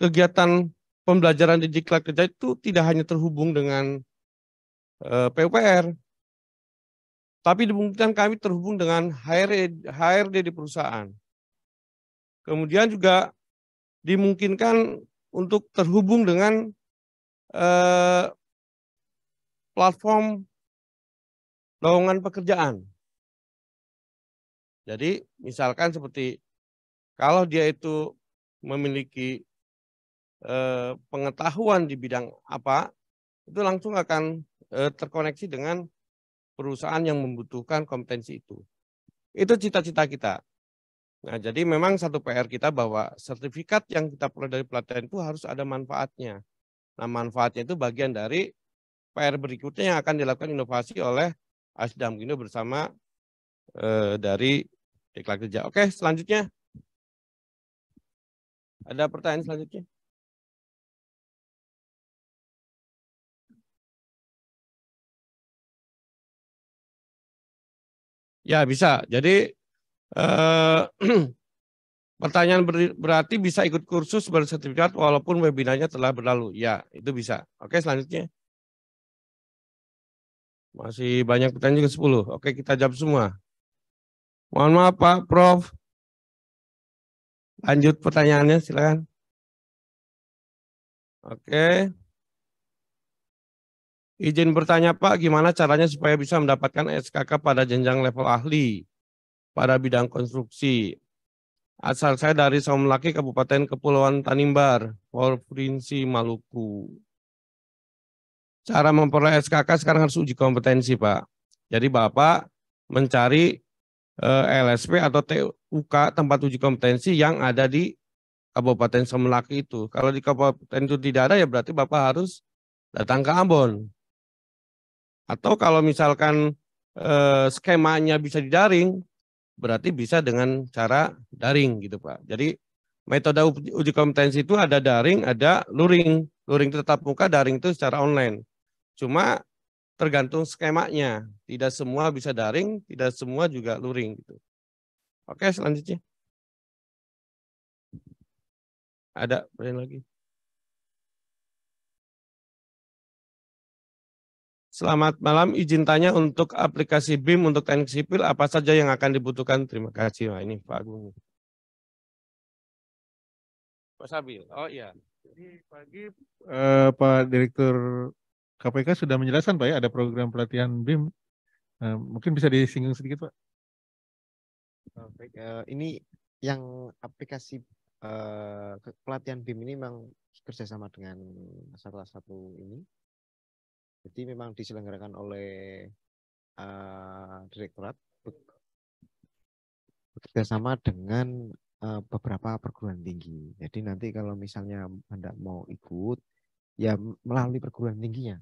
A: kegiatan pembelajaran di Diklat Kerja itu tidak hanya terhubung dengan eh, PUPR, tapi dimungkinkan kami terhubung dengan HRD, HRD di perusahaan. Kemudian juga dimungkinkan untuk terhubung dengan eh, platform lowongan pekerjaan. Jadi misalkan seperti kalau dia itu memiliki eh, pengetahuan di bidang apa, itu langsung akan eh, terkoneksi dengan perusahaan yang membutuhkan kompetensi itu. Itu cita-cita kita. Nah, jadi memang satu PR kita bahwa sertifikat yang kita peroleh dari pelatihan itu harus ada manfaatnya. Nah, manfaatnya itu bagian dari PR berikutnya yang akan dilakukan inovasi oleh Asdam Gindo bersama eh, dari Diklat Kerja. Oke, selanjutnya. Ada pertanyaan selanjutnya? Ya bisa. Jadi eh, pertanyaan ber, berarti bisa ikut kursus bersertifikat walaupun webinarnya telah berlalu. Ya, itu bisa. Oke, selanjutnya. Masih banyak pertanyaan juga 10. Oke, kita jawab semua. Mohon maaf Pak Prof. Lanjut pertanyaannya silakan. Oke. Izin bertanya Pak, gimana caranya supaya bisa mendapatkan SKK pada jenjang level ahli pada bidang konstruksi? Asal saya dari Somlaki, Kabupaten Kepulauan Tanimbar, Provinsi Maluku. Cara memperoleh SKK sekarang harus uji kompetensi, Pak. Jadi Bapak mencari eh, LSP atau TUK tempat uji kompetensi yang ada di Kabupaten Semelaki itu. Kalau di kabupaten itu tidak ada ya berarti Bapak harus datang ke Ambon. Atau kalau misalkan eh, skemanya bisa didaring, berarti bisa dengan cara daring gitu Pak. Jadi metode uji kompetensi itu ada daring, ada luring. Luring tetap muka, daring itu secara online. Cuma tergantung skemanya. Tidak semua bisa daring, tidak semua juga luring gitu. Oke, selanjutnya. Ada pertanyaan lagi? Selamat malam, izin tanya untuk aplikasi BIM untuk teknik sipil apa saja yang akan dibutuhkan? Terima kasih. Wah, ini Pak Agung. Pak Sabil, oh iya.
E: Jadi pagi eh, Pak Direktur KPK sudah menjelaskan Pak ya ada program pelatihan BIM. Eh, mungkin bisa disinggung sedikit Pak.
D: Oh, baik, eh, ini yang aplikasi eh, pelatihan BIM ini memang kerjasama dengan salah satu ini jadi memang diselenggarakan oleh uh, direktorat bekerja sama dengan uh, beberapa perguruan tinggi. Jadi nanti kalau misalnya Anda mau ikut, ya melalui perguruan tingginya.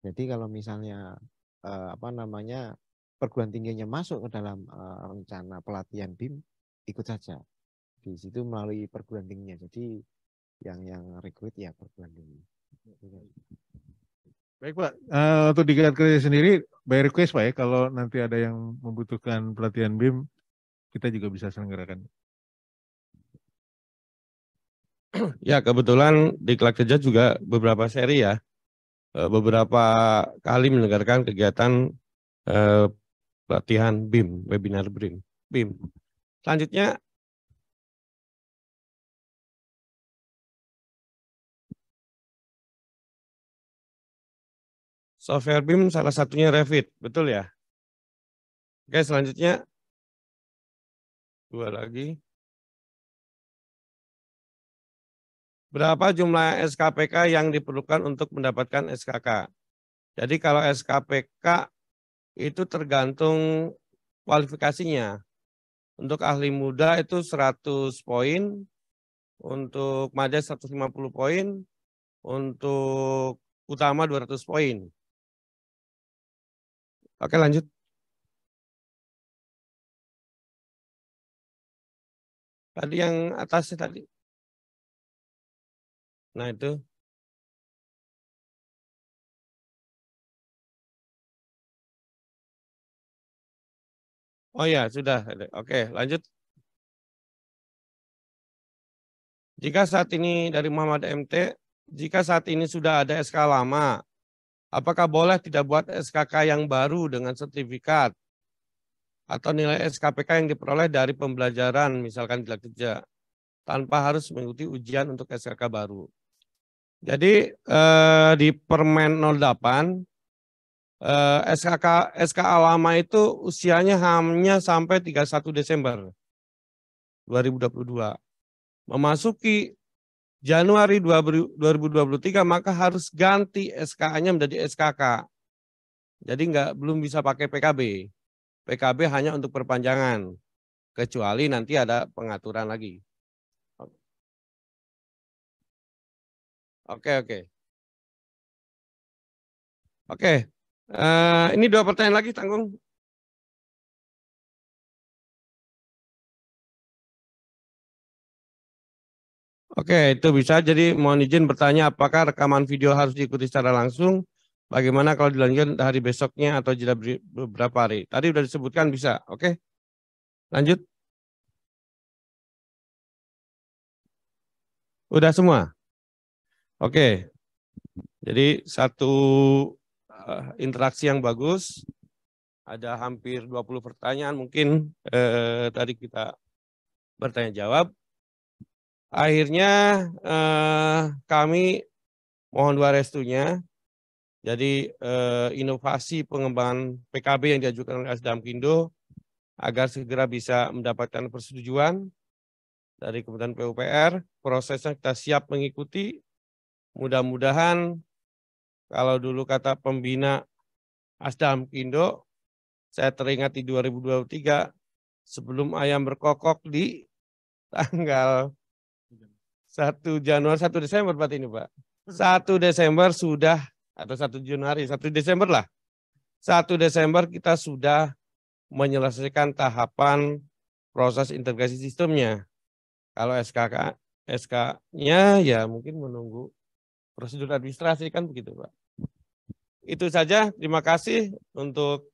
D: Jadi kalau misalnya uh, apa namanya perguruan tingginya masuk ke dalam uh, rencana pelatihan BIM, ikut saja. Di situ melalui perguruan tingginya. Jadi yang yang rekrut ya perguruan tinggi.
E: Baik Pak, uh, untuk di kerja sendiri, by request Pak ya, kalau nanti ada yang membutuhkan pelatihan BIM, kita juga bisa selenggarakan.
A: Ya kebetulan di Kelak Kerja juga beberapa seri ya, eh, beberapa kali menyelenggarakan kegiatan eh, pelatihan BIM, webinar BIM. BIM. Selanjutnya Software BIM salah satunya Revit, betul ya? Oke, selanjutnya dua lagi. Berapa jumlah SKPK yang diperlukan untuk mendapatkan SKK? Jadi kalau SKPK itu tergantung kualifikasinya. Untuk ahli muda itu 100 poin, untuk maja 150 poin, untuk utama 200 poin. Oke lanjut. Tadi yang atasnya tadi. Nah itu. Oh ya, sudah. Oke, lanjut. Jika saat ini dari Muhammad MT, jika saat ini sudah ada SK lama, Apakah boleh tidak buat SKK yang baru dengan sertifikat atau nilai SKPK yang diperoleh dari pembelajaran misalkan di kerja tanpa harus mengikuti ujian untuk SKK baru. Jadi eh, di Permen 08 eh, SKK SKA lama itu usianya hanya sampai 31 Desember 2022. Memasuki Januari 2023 maka harus ganti SKA-nya menjadi SKK. Jadi nggak belum bisa pakai PKB. PKB hanya untuk perpanjangan. Kecuali nanti ada pengaturan lagi. Oke, oke. Oke, uh, ini dua pertanyaan lagi, Tanggung. Oke, itu bisa. Jadi mohon izin bertanya apakah rekaman video harus diikuti secara langsung? Bagaimana kalau dilanjutkan hari besoknya atau jeda beberapa hari? Tadi sudah disebutkan bisa. Oke. Lanjut. Udah semua? Oke. Jadi satu uh, interaksi yang bagus. Ada hampir 20 pertanyaan mungkin eh, tadi kita bertanya jawab akhirnya eh, kami mohon dua restunya. Jadi eh, inovasi pengembangan PKB yang diajukan oleh Asdam Kindo agar segera bisa mendapatkan persetujuan dari Kementerian PUPR. Prosesnya kita siap mengikuti. Mudah-mudahan kalau dulu kata pembina Asdam Kindo, saya teringat di 2023 sebelum ayam berkokok di tanggal 1 Januari 1 Desember berarti ini Pak. 1 Desember sudah atau 1 Januari, 1 Desember lah. 1 Desember kita sudah menyelesaikan tahapan proses integrasi sistemnya. Kalau SKK SK-nya ya mungkin menunggu prosedur administrasi kan begitu Pak. Itu saja, terima kasih untuk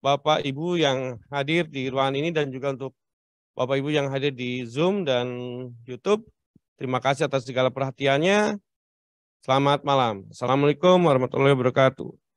A: Bapak Ibu yang hadir di ruangan ini dan juga untuk Bapak Ibu yang hadir di Zoom dan YouTube. Terima kasih atas segala perhatiannya. Selamat malam. Assalamualaikum warahmatullahi wabarakatuh.